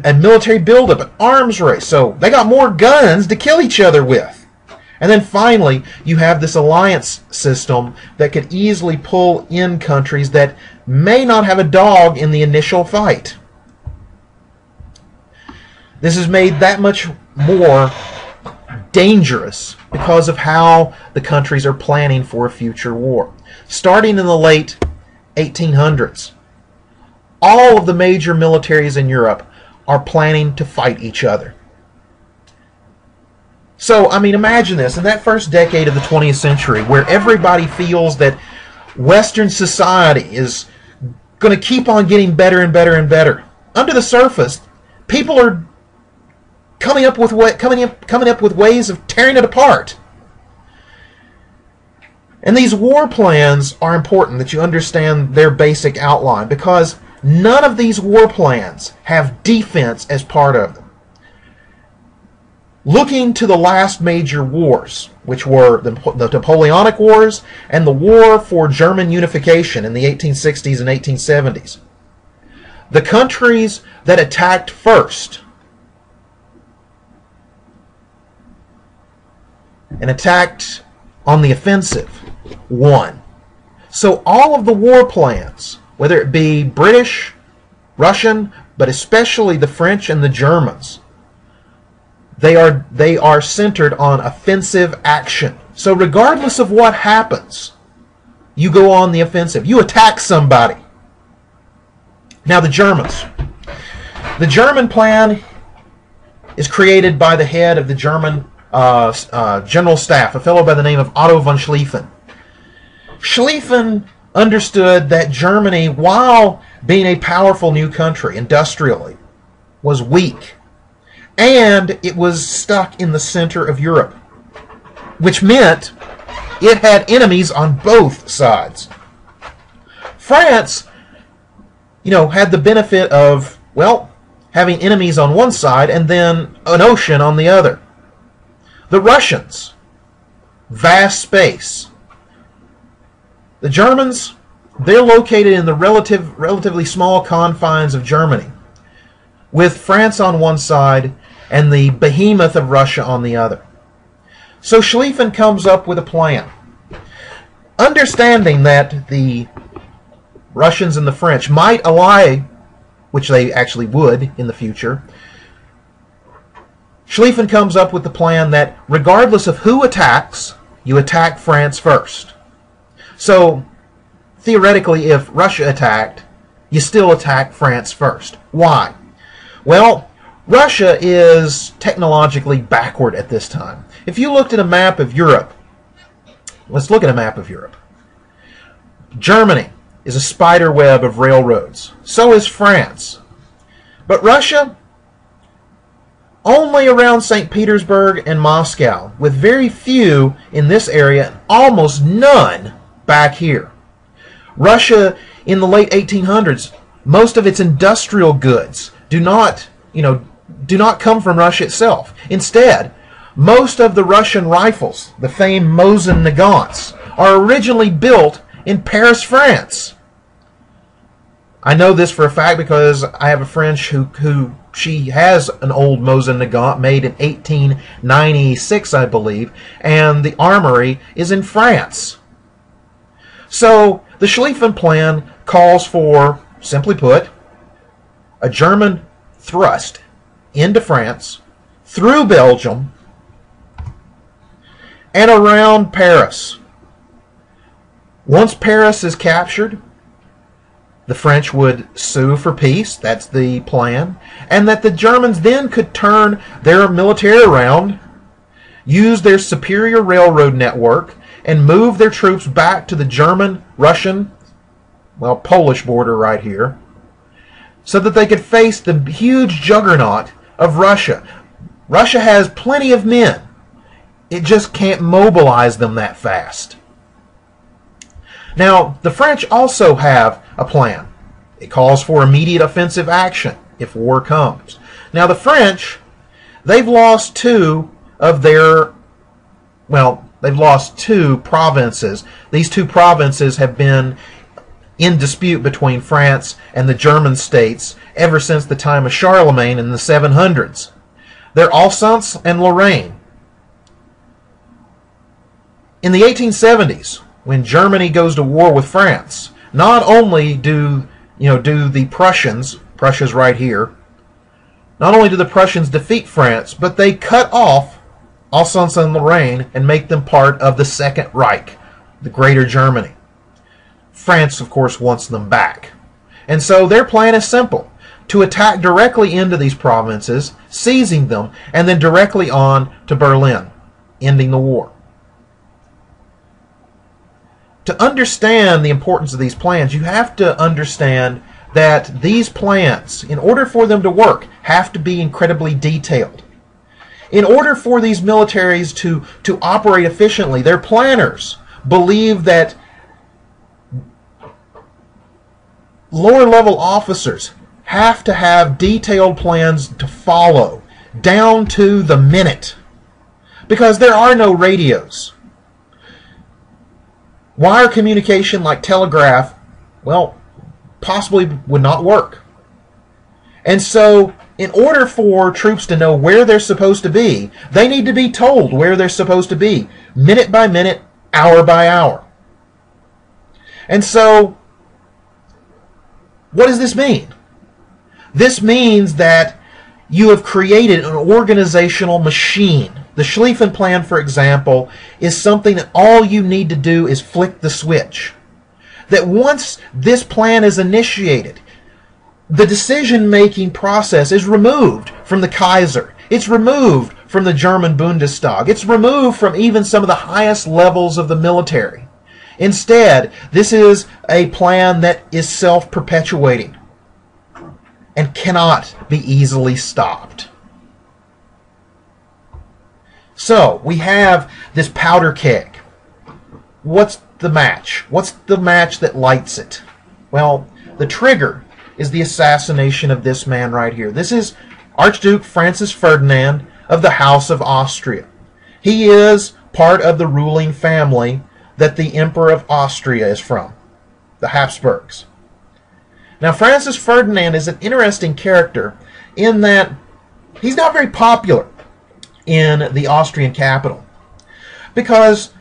a military buildup, an arms race, so they got more guns to kill each other with. And then finally, you have this alliance system that could easily pull in countries that may not have a dog in the initial fight. This is made that much more dangerous because of how the countries are planning for a future war. Starting in the late 1800s, all of the major militaries in Europe are planning to fight each other. So, I mean, imagine this in that first decade of the 20th century where everybody feels that Western society is going to keep on getting better and better and better. Under the surface, people are coming up with what coming up coming up with ways of tearing it apart. And these war plans are important that you understand their basic outline because none of these war plans have defense as part of them. Looking to the last major wars, which were the, the Napoleonic Wars and the War for German Unification in the 1860s and 1870s, the countries that attacked first and attacked on the offensive won. So all of the war plans, whether it be British, Russian, but especially the French and the Germans, they are they are centered on offensive action. So regardless of what happens, you go on the offensive. You attack somebody. Now the Germans. The German plan is created by the head of the German uh, uh, general staff, a fellow by the name of Otto von Schlieffen. Schlieffen understood that Germany, while being a powerful new country industrially, was weak. And it was stuck in the center of Europe, which meant it had enemies on both sides. France, you know, had the benefit of, well, having enemies on one side and then an ocean on the other. The Russians, vast space. The Germans, they're located in the relative, relatively small confines of Germany, with France on one side and the behemoth of Russia on the other. So Schlieffen comes up with a plan. Understanding that the Russians and the French might ally, which they actually would in the future, Schlieffen comes up with the plan that regardless of who attacks, you attack France first. So, theoretically, if Russia attacked, you still attack France first. Why? Well, Russia is technologically backward at this time. If you looked at a map of Europe, let's look at a map of Europe. Germany is a spider web of railroads. So is France. But Russia only around St. Petersburg and Moscow, with very few in this area almost none back here. Russia in the late 1800s, most of its industrial goods do not, you know, do not come from Russia itself. Instead, most of the Russian rifles, the famed Mosin Nagants, are originally built in Paris, France. I know this for a fact because I have a friend who who she has an old Mosin Nagant made in 1896, I believe, and the armory is in France. So the Schlieffen Plan calls for, simply put, a German thrust into France, through Belgium, and around Paris. Once Paris is captured, the French would sue for peace, that's the plan, and that the Germans then could turn their military around, use their superior railroad network, and move their troops back to the German, Russian, well, Polish border right here, so that they could face the huge juggernaut of Russia. Russia has plenty of men. It just can't mobilize them that fast. Now, the French also have a plan. It calls for immediate offensive action if war comes. Now, the French, they've lost two of their, well, they've lost two provinces. These two provinces have been in dispute between France and the German states ever since the time of Charlemagne in the 700s. They're Alsace and Lorraine. In the 1870s, when Germany goes to war with France, not only do you know do the Prussians, Prussia's right here, not only do the Prussians defeat France, but they cut off Alsace and Lorraine and make them part of the Second Reich, the Greater Germany. France, of course, wants them back. And so their plan is simple to attack directly into these provinces, seizing them, and then directly on to Berlin, ending the war. To understand the importance of these plans, you have to understand that these plans, in order for them to work, have to be incredibly detailed. In order for these militaries to, to operate efficiently, their planners believe that lower level officers have to have detailed plans to follow down to the minute because there are no radios. Wire communication like telegraph, well, possibly would not work. And so, in order for troops to know where they're supposed to be, they need to be told where they're supposed to be, minute by minute, hour by hour. And so, what does this mean? This means that you have created an organizational machine. The Schlieffen Plan, for example, is something that all you need to do is flick the switch. That once this plan is initiated, the decision making process is removed from the Kaiser. It's removed from the German Bundestag. It's removed from even some of the highest levels of the military. Instead, this is a plan that is self perpetuating and cannot be easily stopped. So, we have this powder keg. What's the match? What's the match that lights it? Well, the trigger is the assassination of this man right here. This is Archduke Francis Ferdinand of the House of Austria. He is part of the ruling family that the Emperor of Austria is from, the Habsburgs. Now, Francis Ferdinand is an interesting character in that he's not very popular in the Austrian capital because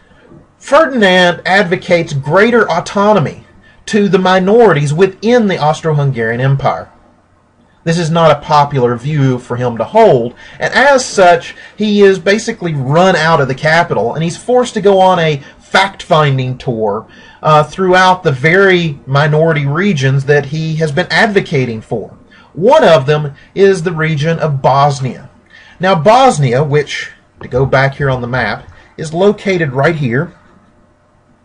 Ferdinand advocates greater autonomy to the minorities within the Austro Hungarian Empire. This is not a popular view for him to hold, and as such, he is basically run out of the capital and he's forced to go on a fact finding tour uh, throughout the very minority regions that he has been advocating for. One of them is the region of Bosnia. Now, Bosnia, which, to go back here on the map, is located right here.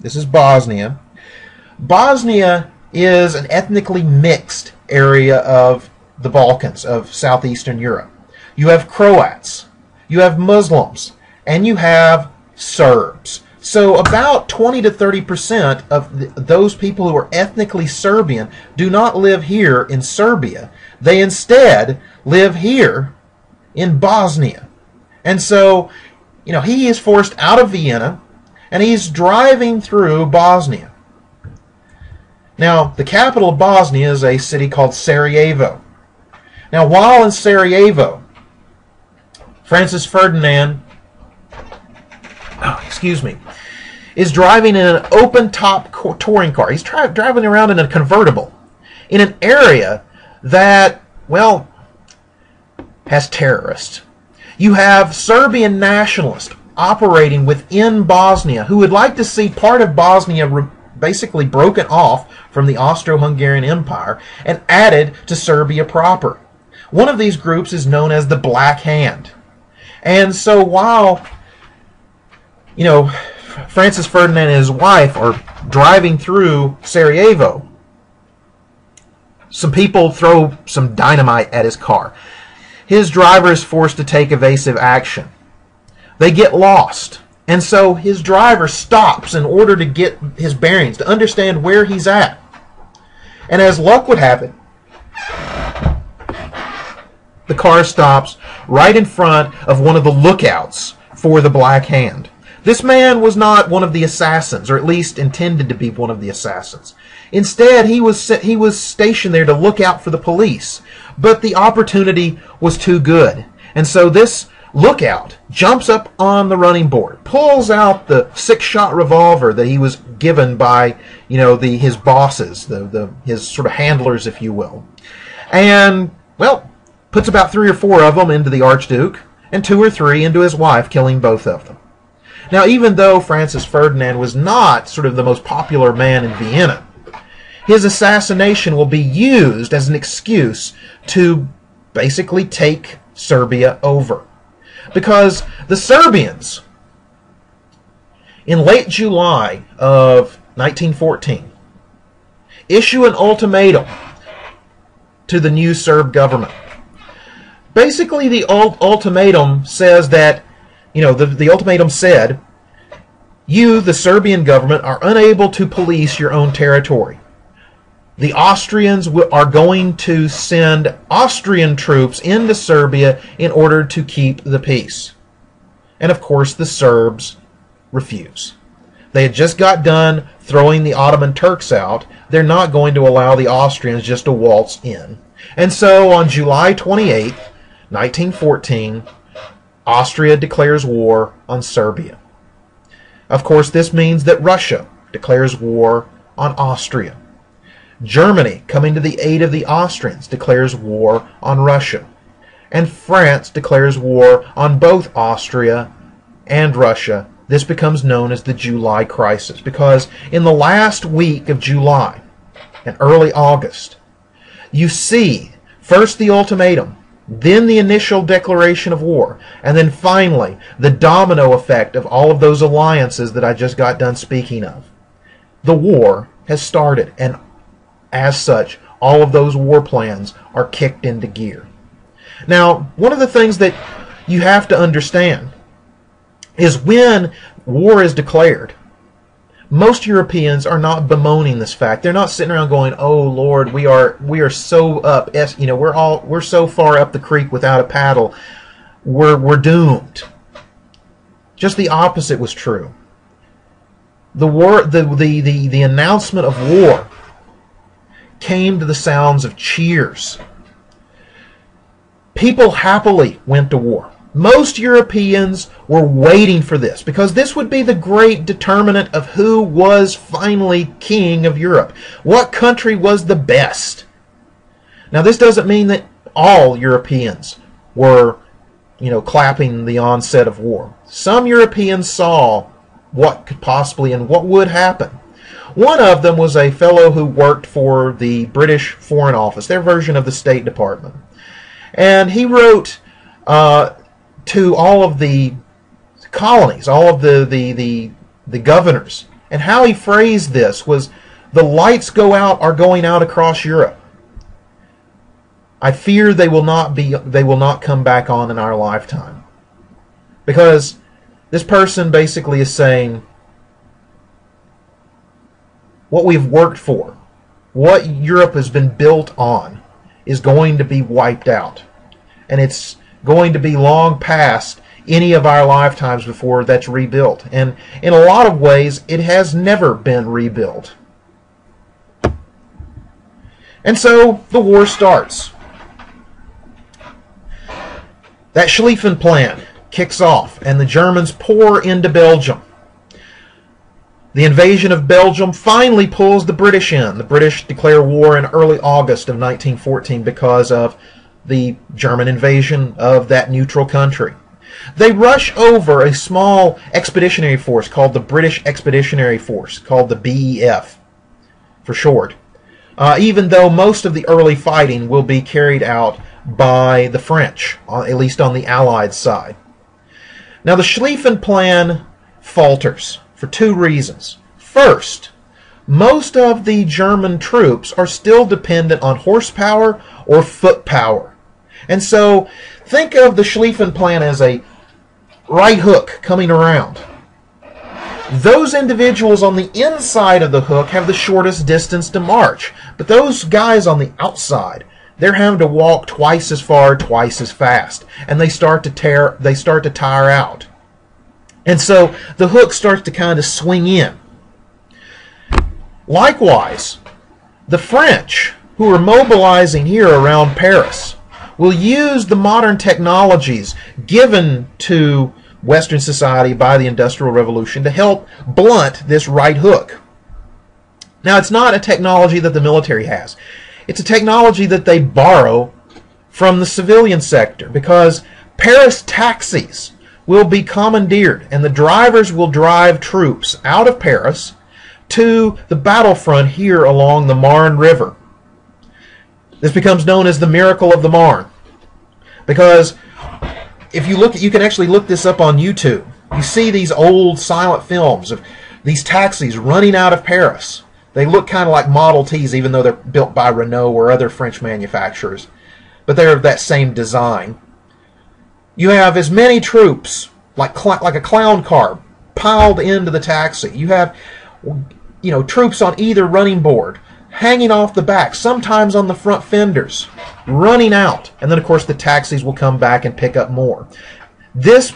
This is Bosnia. Bosnia is an ethnically mixed area of the Balkans, of southeastern Europe. You have Croats, you have Muslims, and you have Serbs. So about 20 to 30 percent of the, those people who are ethnically Serbian do not live here in Serbia. They instead live here in Bosnia. And so, you know, he is forced out of Vienna and he's driving through Bosnia. Now, the capital of Bosnia is a city called Sarajevo. Now, while in Sarajevo, Francis Ferdinand, oh, excuse me, is driving in an open top touring car. He's tri- driving around in a convertible in an area that, well, has terrorists. You have Serbian nationalists operating within Bosnia who would like to see part of Bosnia re- basically broken off from the Austro Hungarian Empire and added to Serbia proper. One of these groups is known as the Black Hand. And so while, you know, Francis Ferdinand and his wife are driving through Sarajevo, some people throw some dynamite at his car. His driver is forced to take evasive action. They get lost. And so his driver stops in order to get his bearings, to understand where he's at. And as luck would have it, the car stops right in front of one of the lookouts for the Black Hand. This man was not one of the assassins, or at least intended to be one of the assassins. Instead, he was he was stationed there to look out for the police. But the opportunity was too good, and so this lookout jumps up on the running board, pulls out the six-shot revolver that he was given by you know the his bosses, the the his sort of handlers, if you will, and well puts about three or four of them into the Archduke and two or three into his wife, killing both of them. Now, even though Francis Ferdinand was not sort of the most popular man in Vienna, his assassination will be used as an excuse to basically take Serbia over. Because the Serbians, in late July of 1914, issue an ultimatum to the new Serb government. Basically, the ultimatum says that you know, the, the ultimatum said, you, the Serbian government, are unable to police your own territory. The Austrians are going to send Austrian troops into Serbia in order to keep the peace. And of course, the Serbs refuse. They had just got done throwing the Ottoman Turks out. They're not going to allow the Austrians just to waltz in. And so on July 28, 1914, Austria declares war on Serbia. Of course, this means that Russia declares war on Austria. Germany, coming to the aid of the Austrians, declares war on Russia. And France declares war on both Austria and Russia. This becomes known as the July Crisis because in the last week of July and early August, you see first the ultimatum then the initial declaration of war, and then finally the domino effect of all of those alliances that I just got done speaking of. The war has started, and as such, all of those war plans are kicked into gear. Now, one of the things that you have to understand is when war is declared, most Europeans are not bemoaning this fact. They're not sitting around going, "Oh Lord, we are we are so up, you know, we're all we're so far up the creek without a paddle. We're we're doomed." Just the opposite was true. The war the the the, the announcement of war came to the sounds of cheers. People happily went to war. Most Europeans were waiting for this because this would be the great determinant of who was finally king of Europe. What country was the best? Now, this doesn't mean that all Europeans were, you know, clapping the onset of war. Some Europeans saw what could possibly and what would happen. One of them was a fellow who worked for the British Foreign Office, their version of the State Department. And he wrote uh, to all of the colonies, all of the, the, the, the governors. And how he phrased this was the lights go out are going out across Europe. I fear they will not be they will not come back on in our lifetime. Because this person basically is saying what we've worked for, what Europe has been built on is going to be wiped out. And it's going to be long past any of our lifetimes before that's rebuilt. And in a lot of ways, it has never been rebuilt. And so the war starts. That Schlieffen Plan kicks off, and the Germans pour into Belgium. The invasion of Belgium finally pulls the British in. The British declare war in early August of 1914 because of the German invasion of that neutral country. They rush over a small expeditionary force called the British Expeditionary Force, called the BEF for short, uh, even though most of the early fighting will be carried out by the French, uh, at least on the Allied side. Now, the Schlieffen Plan falters for two reasons. First, most of the German troops are still dependent on horsepower or foot power. And so think of the Schlieffen Plan as a right hook coming around. Those individuals on the inside of the hook have the shortest distance to march, but those guys on the outside, they're having to walk twice as far, twice as fast, and they start to tear, they start to tire out. And so the hook starts to kind of swing in. Likewise, the French, who are mobilizing here around Paris, will use the modern technologies given to Western society by the Industrial Revolution to help blunt this right hook. Now, it's not a technology that the military has. It's a technology that they borrow from the civilian sector because Paris taxis will be commandeered and the drivers will drive troops out of Paris to the battlefront here along the Marne River. This becomes known as the miracle of the Marne because if you look, you can actually look this up on YouTube. You see these old silent films of these taxis running out of Paris. They look kind of like Model Ts, even though they're built by Renault or other French manufacturers, but they're of that same design. You have as many troops, like like a clown car, piled into the taxi. You have, you know, troops on either running board hanging off the back, sometimes on the front fenders, running out. And then, of course, the taxis will come back and pick up more. This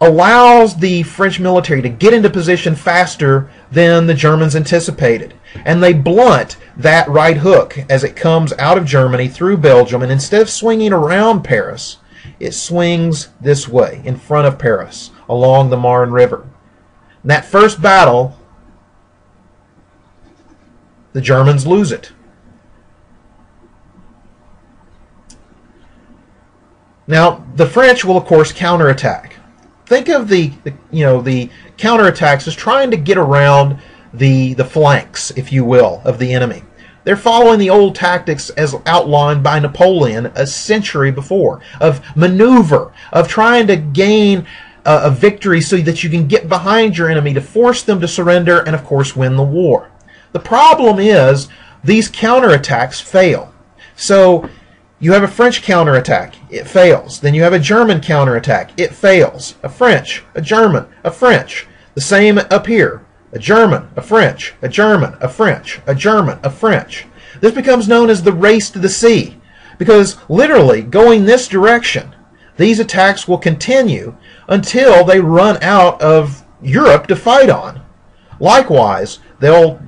allows the French military to get into position faster than the Germans anticipated. And they blunt that right hook as it comes out of Germany through Belgium. And instead of swinging around Paris, it swings this way, in front of Paris, along the Marne River. That first battle the Germans lose it. Now, the French will, of course, counterattack. Think of the, the you know, the counterattacks as trying to get around the, the flanks, if you will, of the enemy. They're following the old tactics as outlined by Napoleon a century before of maneuver, of trying to gain a, a victory so that you can get behind your enemy to force them to surrender and, of course, win the war. The problem is these counterattacks fail. So you have a French counterattack, it fails. Then you have a German counterattack, it fails. A French, a German, a French. The same up here. A German, a French, a German, a French, a German, a French. This becomes known as the race to the sea because literally going this direction, these attacks will continue until they run out of Europe to fight on. Likewise, they'll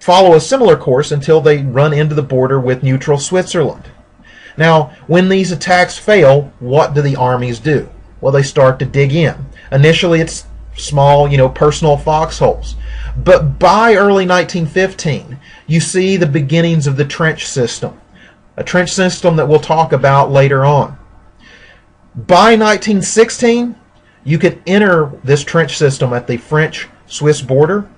follow a similar course until they run into the border with neutral Switzerland. Now, when these attacks fail, what do the armies do? Well, they start to dig in. Initially, it's small, you know, personal foxholes. But by early 1915, you see the beginnings of the trench system, a trench system that we'll talk about later on. By 1916, you could enter this trench system at the French Swiss border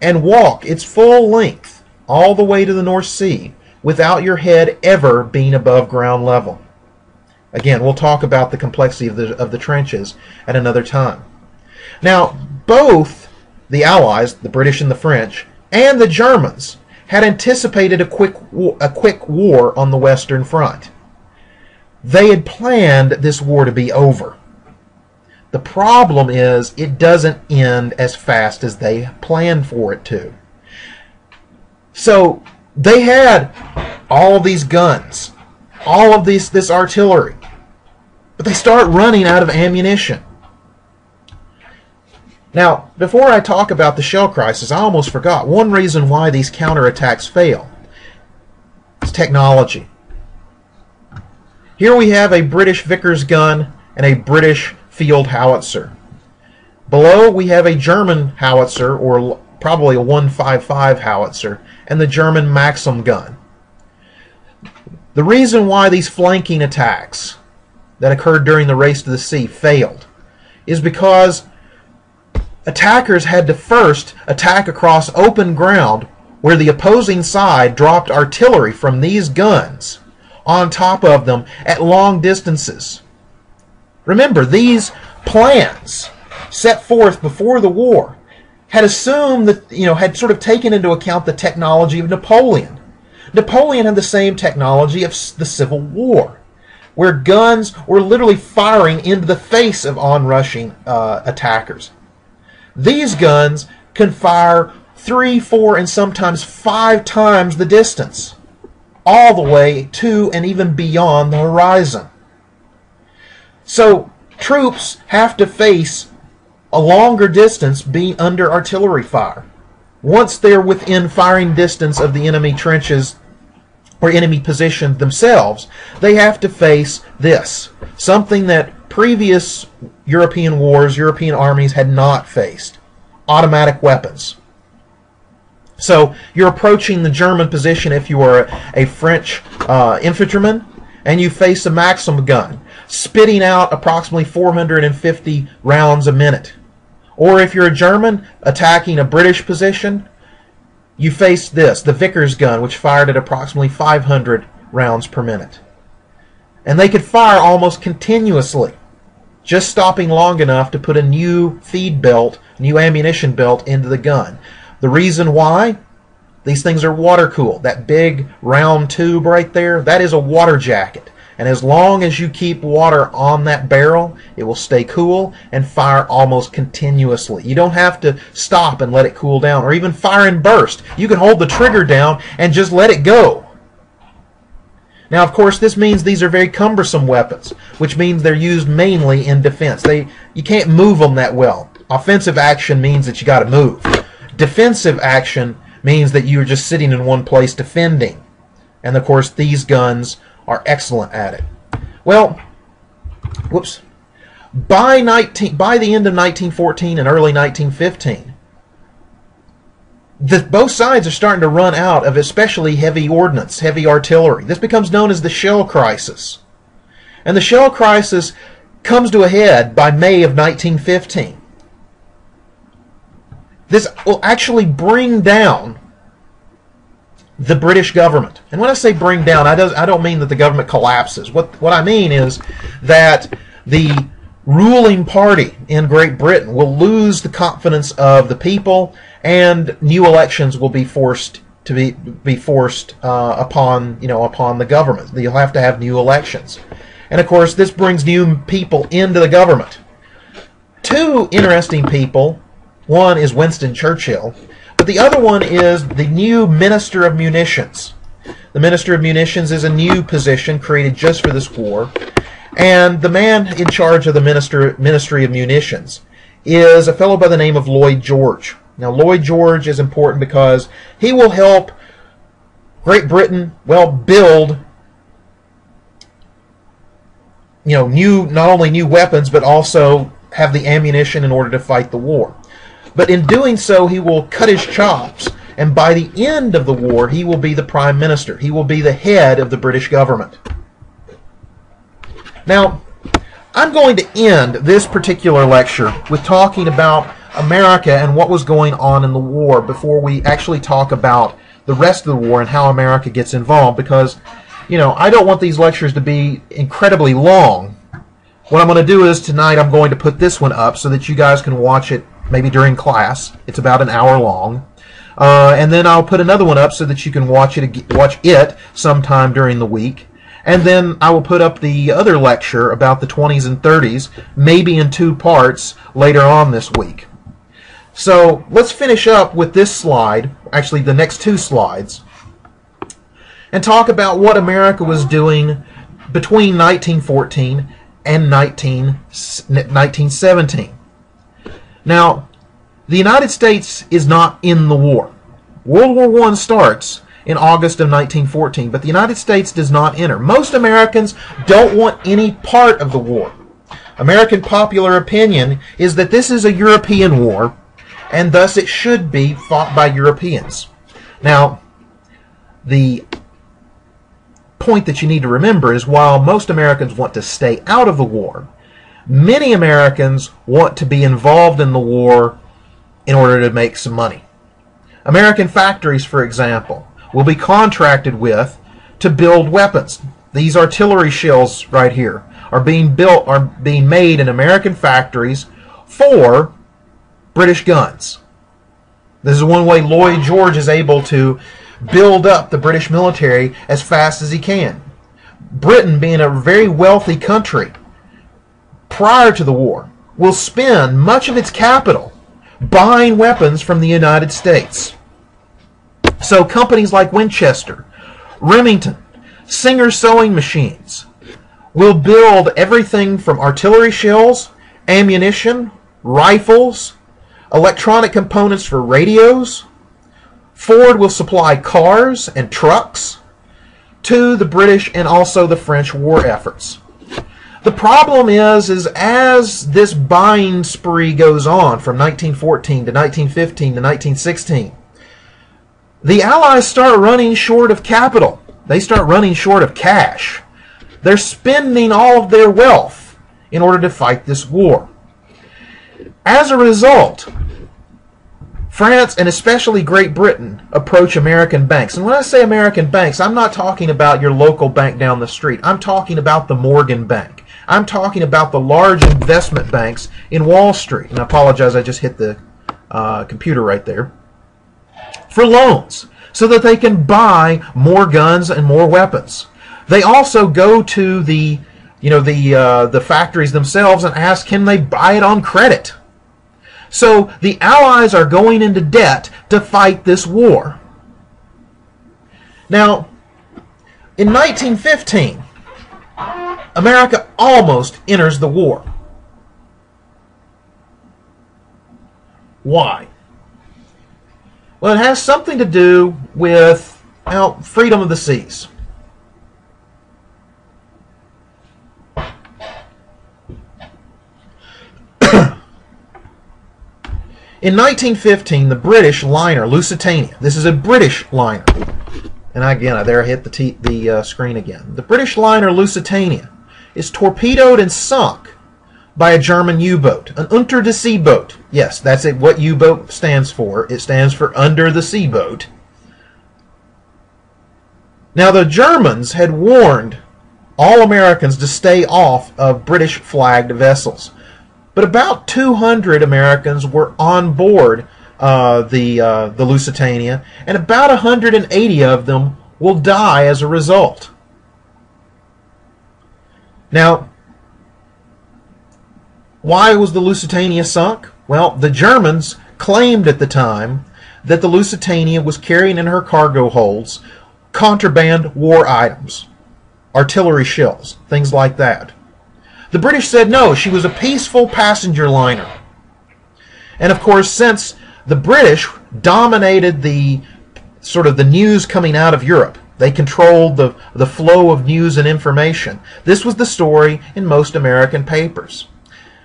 and walk its full length all the way to the North Sea without your head ever being above ground level. Again, we'll talk about the complexity of the, of the trenches at another time. Now, both the Allies, the British and the French, and the Germans had anticipated a quick, a quick war on the Western Front. They had planned this war to be over. The problem is it doesn't end as fast as they planned for it to. So they had all these guns, all of these this artillery, but they start running out of ammunition. Now, before I talk about the shell crisis, I almost forgot one reason why these counterattacks fail. It's technology. Here we have a British Vickers gun and a British field howitzer. Below we have a German howitzer, or probably a 155 howitzer, and the German Maxim gun. The reason why these flanking attacks that occurred during the race to the sea failed is because attackers had to first attack across open ground where the opposing side dropped artillery from these guns on top of them at long distances. Remember, these plans set forth before the war had assumed that, you know, had sort of taken into account the technology of Napoleon. Napoleon had the same technology of the Civil War, where guns were literally firing into the face of onrushing uh, attackers. These guns can fire three, four, and sometimes five times the distance, all the way to and even beyond the horizon. So troops have to face a longer distance being under artillery fire. Once they're within firing distance of the enemy trenches or enemy positions themselves, they have to face this something that previous European wars, European armies had not faced automatic weapons. So you're approaching the German position if you are a, French uh, infantryman and you face a Maxim gun spitting out approximately 450 rounds a minute. Or if you're a German attacking a British position, you face this, the Vickers gun, which fired at approximately 500 rounds per minute. And they could fire almost continuously, just stopping long enough to put a new feed belt, new ammunition belt into the gun. The reason why? These things are water cooled. That big round tube right there, that is a water jacket. And as long as you keep water on that barrel, it will stay cool and fire almost continuously. You don't have to stop and let it cool down or even fire and burst. You can hold the trigger down and just let it go. Now, of course, this means these are very cumbersome weapons, which means they're used mainly in defense. They you can't move them that well. Offensive action means that you got to move. Defensive action means that you're just sitting in one place defending. And of course, these guns are excellent at it. Well, whoops. By 19 by the end of 1914 and early 1915, the, both sides are starting to run out of especially heavy ordnance, heavy artillery. This becomes known as the shell crisis. And the shell crisis comes to a head by May of 1915. This will actually bring down the British government. And when I say bring down, I don't, I don't mean that the government collapses. What, what I mean is that the ruling party in Great Britain will lose the confidence of the people and new elections will be forced to be be forced uh, upon you know upon the government. You'll have to have new elections, and of course this brings new people into the government. Two interesting people. One is Winston Churchill, but the other one is the new Minister of Munitions. The Minister of Munitions is a new position created just for this war. And the man in charge of the Minister, Ministry of Munitions is a fellow by the name of Lloyd George. Now, Lloyd George is important because he will help Great Britain, well, build you know, new not only new weapons but also have the ammunition in order to fight the war. But in doing so, he will cut his chops. And by the end of the war, he will be the prime minister. He will be the head of the British government. Now, I'm going to end this particular lecture with talking about America and what was going on in the war before we actually talk about the rest of the war and how America gets involved because, you know, I don't want these lectures to be incredibly long. What I'm going to do is tonight I'm going to put this one up so that you guys can watch it maybe during class. It's about an hour long. Uh, and then I'll put another one up so that you can watch it watch it sometime during the week. And then I will put up the other lecture about the 20s and 30s, maybe in two parts later on this week. So let's finish up with this slide, actually the next two slides, and talk about what America was doing between 1914 and 19, 1917. Now, the United States is not in the war. World War I starts, in August of 1914, but the United States does not enter. Most Americans don't want any part of the war. American popular opinion is that this is a European war, and thus it should be fought by Europeans. Now, the point that you need to remember is while most Americans want to stay out of the war, many Americans want to be involved in the war in order to make some money. American factories, for example, will be contracted with to build weapons. These artillery shells right here are being built, are being made in American factories for British guns. This is one way Lloyd George is able to build up the British military as fast as he can. Britain, being a very wealthy country prior to the war, will spend much of its capital buying weapons from the United States. So companies like Winchester, Remington, Singer sewing machines will build everything from artillery shells, ammunition, rifles, electronic components for radios. Ford will supply cars and trucks to the British and also the French war efforts. The problem is, is as this buying spree goes on from 1914 to 1915 to 1916, the Allies start running short of capital. They start running short of cash. They're spending all of their wealth in order to fight this war. As a result, France and especially Great Britain approach American banks. And when I say American banks, I'm not talking about your local bank down the street. I'm talking about the Morgan Bank. I'm talking about the large investment banks in Wall Street. And I apologize, I just hit the uh, computer right there for loans so that they can buy more guns and more weapons. They also go to the you know the uh, the factories themselves and ask can they buy it on credit. So the Allies are going into debt to fight this war. Now, in 1915, America almost enters the war. Why? Well, it has something to do with well, freedom of the seas. (coughs) In 1915, the British liner Lusitania, this is a British liner, and again, there I hit the, the uh, screen again. The British liner Lusitania is torpedoed and sunk by a German U-boat, an Unter the Sea boat. Yes, that's it, what U-boat stands for. It stands for under the sea boat. Now, the Germans had warned all Americans to stay off of British flagged vessels. But about 200 Americans were on board uh, the, uh, the Lusitania, and about 180 of them will die as a result. Now, why was the Lusitania sunk? Well, the Germans claimed at the time that the Lusitania was carrying in her cargo holds contraband war items, artillery shells, things like that. The British said no, she was a peaceful passenger liner. And of course, since the British dominated the sort of the news coming out of Europe, they controlled the, the flow of news and information. This was the story in most American papers.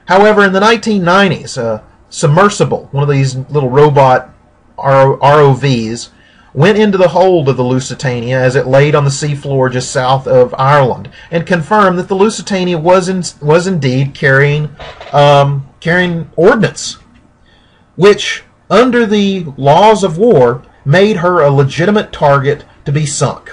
However, in the 1990s, a submersible, one of these little robot ROVs, went into the hold of the Lusitania as it laid on the seafloor just south of Ireland and confirmed that the Lusitania was in, was indeed carrying um, carrying ordnance, which under the laws of war made her a legitimate target to be sunk.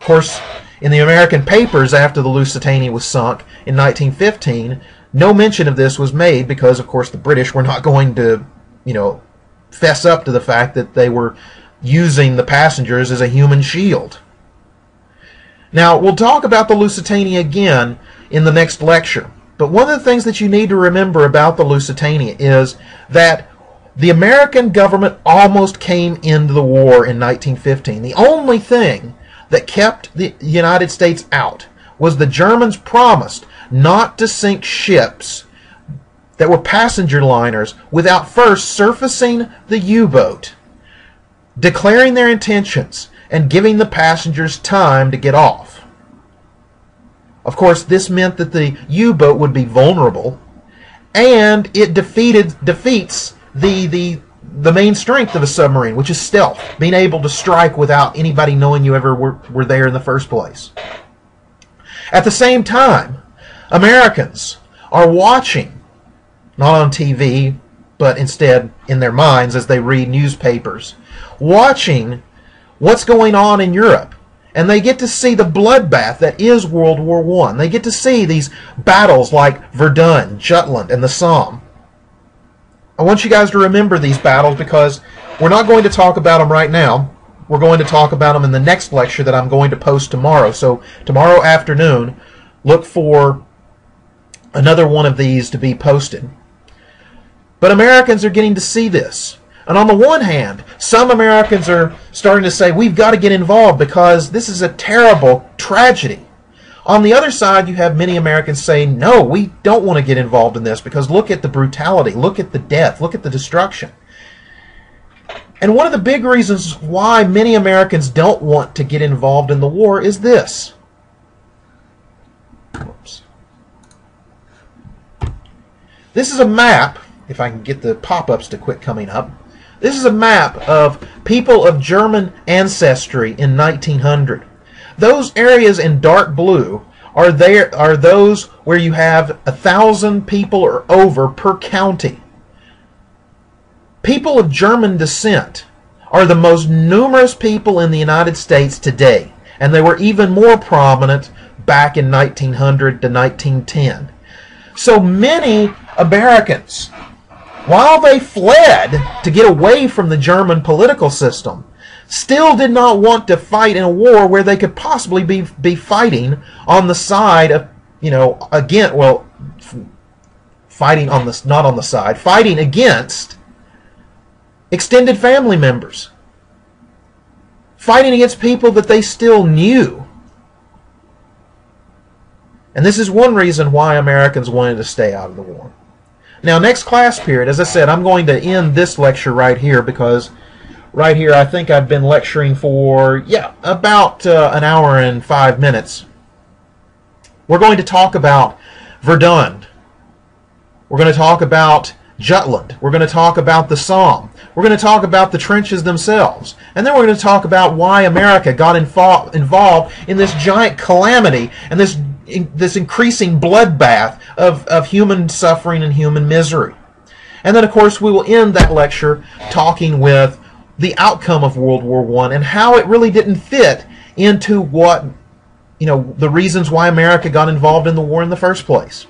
Of course, in the American papers after the Lusitania was sunk in 1915, no mention of this was made because, of course, the British were not going to, you know, fess up to the fact that they were using the passengers as a human shield. Now, we'll talk about the Lusitania again in the next lecture. But one of the things that you need to remember about the Lusitania is that the American government almost came into the war in 1915. The only thing that kept the United States out was the Germans promised not to sink ships that were passenger liners without first surfacing the U boat declaring their intentions and giving the passengers time to get off. Of course, this meant that the U-boat would be vulnerable, and it defeated defeats the the the main strength of a submarine, which is stealth, being able to strike without anybody knowing you ever were, were there in the first place. At the same time, Americans are watching, not on TV, but instead in their minds as they read newspapers, watching what's going on in Europe. And they get to see the bloodbath that is World War One. They get to see these battles like Verdun, Jutland, and the Somme. I want you guys to remember these battles because we're not going to talk about them right now. We're going to talk about them in the next lecture that I'm going to post tomorrow. So tomorrow afternoon, look for another one of these to be posted. But Americans are getting to see this. And on the one hand, some Americans are starting to say, we've got to get involved because this is a terrible tragedy. On the other side, you have many Americans saying, no, we don't want to get involved in this because look at the brutality, look at the death, look at the destruction. And one of the big reasons why many Americans don't want to get involved in the war is this. This is a map, if I can get the pop-ups to quit coming up. This is a map of people of German ancestry in 1900. Those areas in dark blue are there are those where you have a thousand people or over per county. People of German descent are the most numerous people in the United States today, and they were even more prominent back in 1900 to 1910. So many Americans, while they fled to get away from the German political system, still did not want to fight in a war where they could possibly be be fighting on the side of you know again well fighting on the not on the side fighting against extended family members. Fighting against people that they still knew. And this is one reason why Americans wanted to stay out of the war now next class period as I said I'm going to end this lecture right here because right here, I think I've been lecturing for, yeah, about uh, an hour and five minutes. We're going to talk about Verdun. We're going to talk about Jutland. We're going to talk about the Somme. We're going to talk about the trenches themselves. And then we're going to talk about why America got involved in this giant calamity and this, in, this increasing bloodbath of, of human suffering and human misery. And then, of course, we will end that lecture talking with the outcome of World War One and how it really didn't fit into what you know the reasons why America got involved in the war in the first place.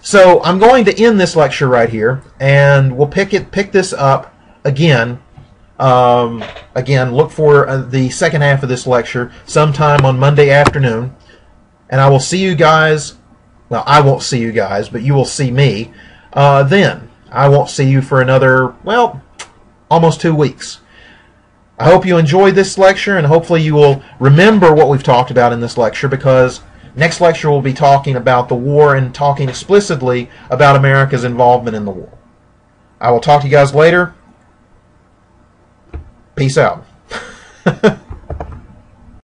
So I'm going to end this lecture right here, and we'll pick it pick this up again. Um, again, look for uh, the second half of this lecture sometime on Monday afternoon, and I will see you guys. Well, I won't see you guys, but you will see me uh, then. I won't see you for another well, almost two weeks. I hope you enjoyed this lecture and hopefully you will remember what we've talked about in this lecture because next lecture we'll be talking about the war and talking explicitly about America's involvement in the war. I will talk to you guys later. Peace out.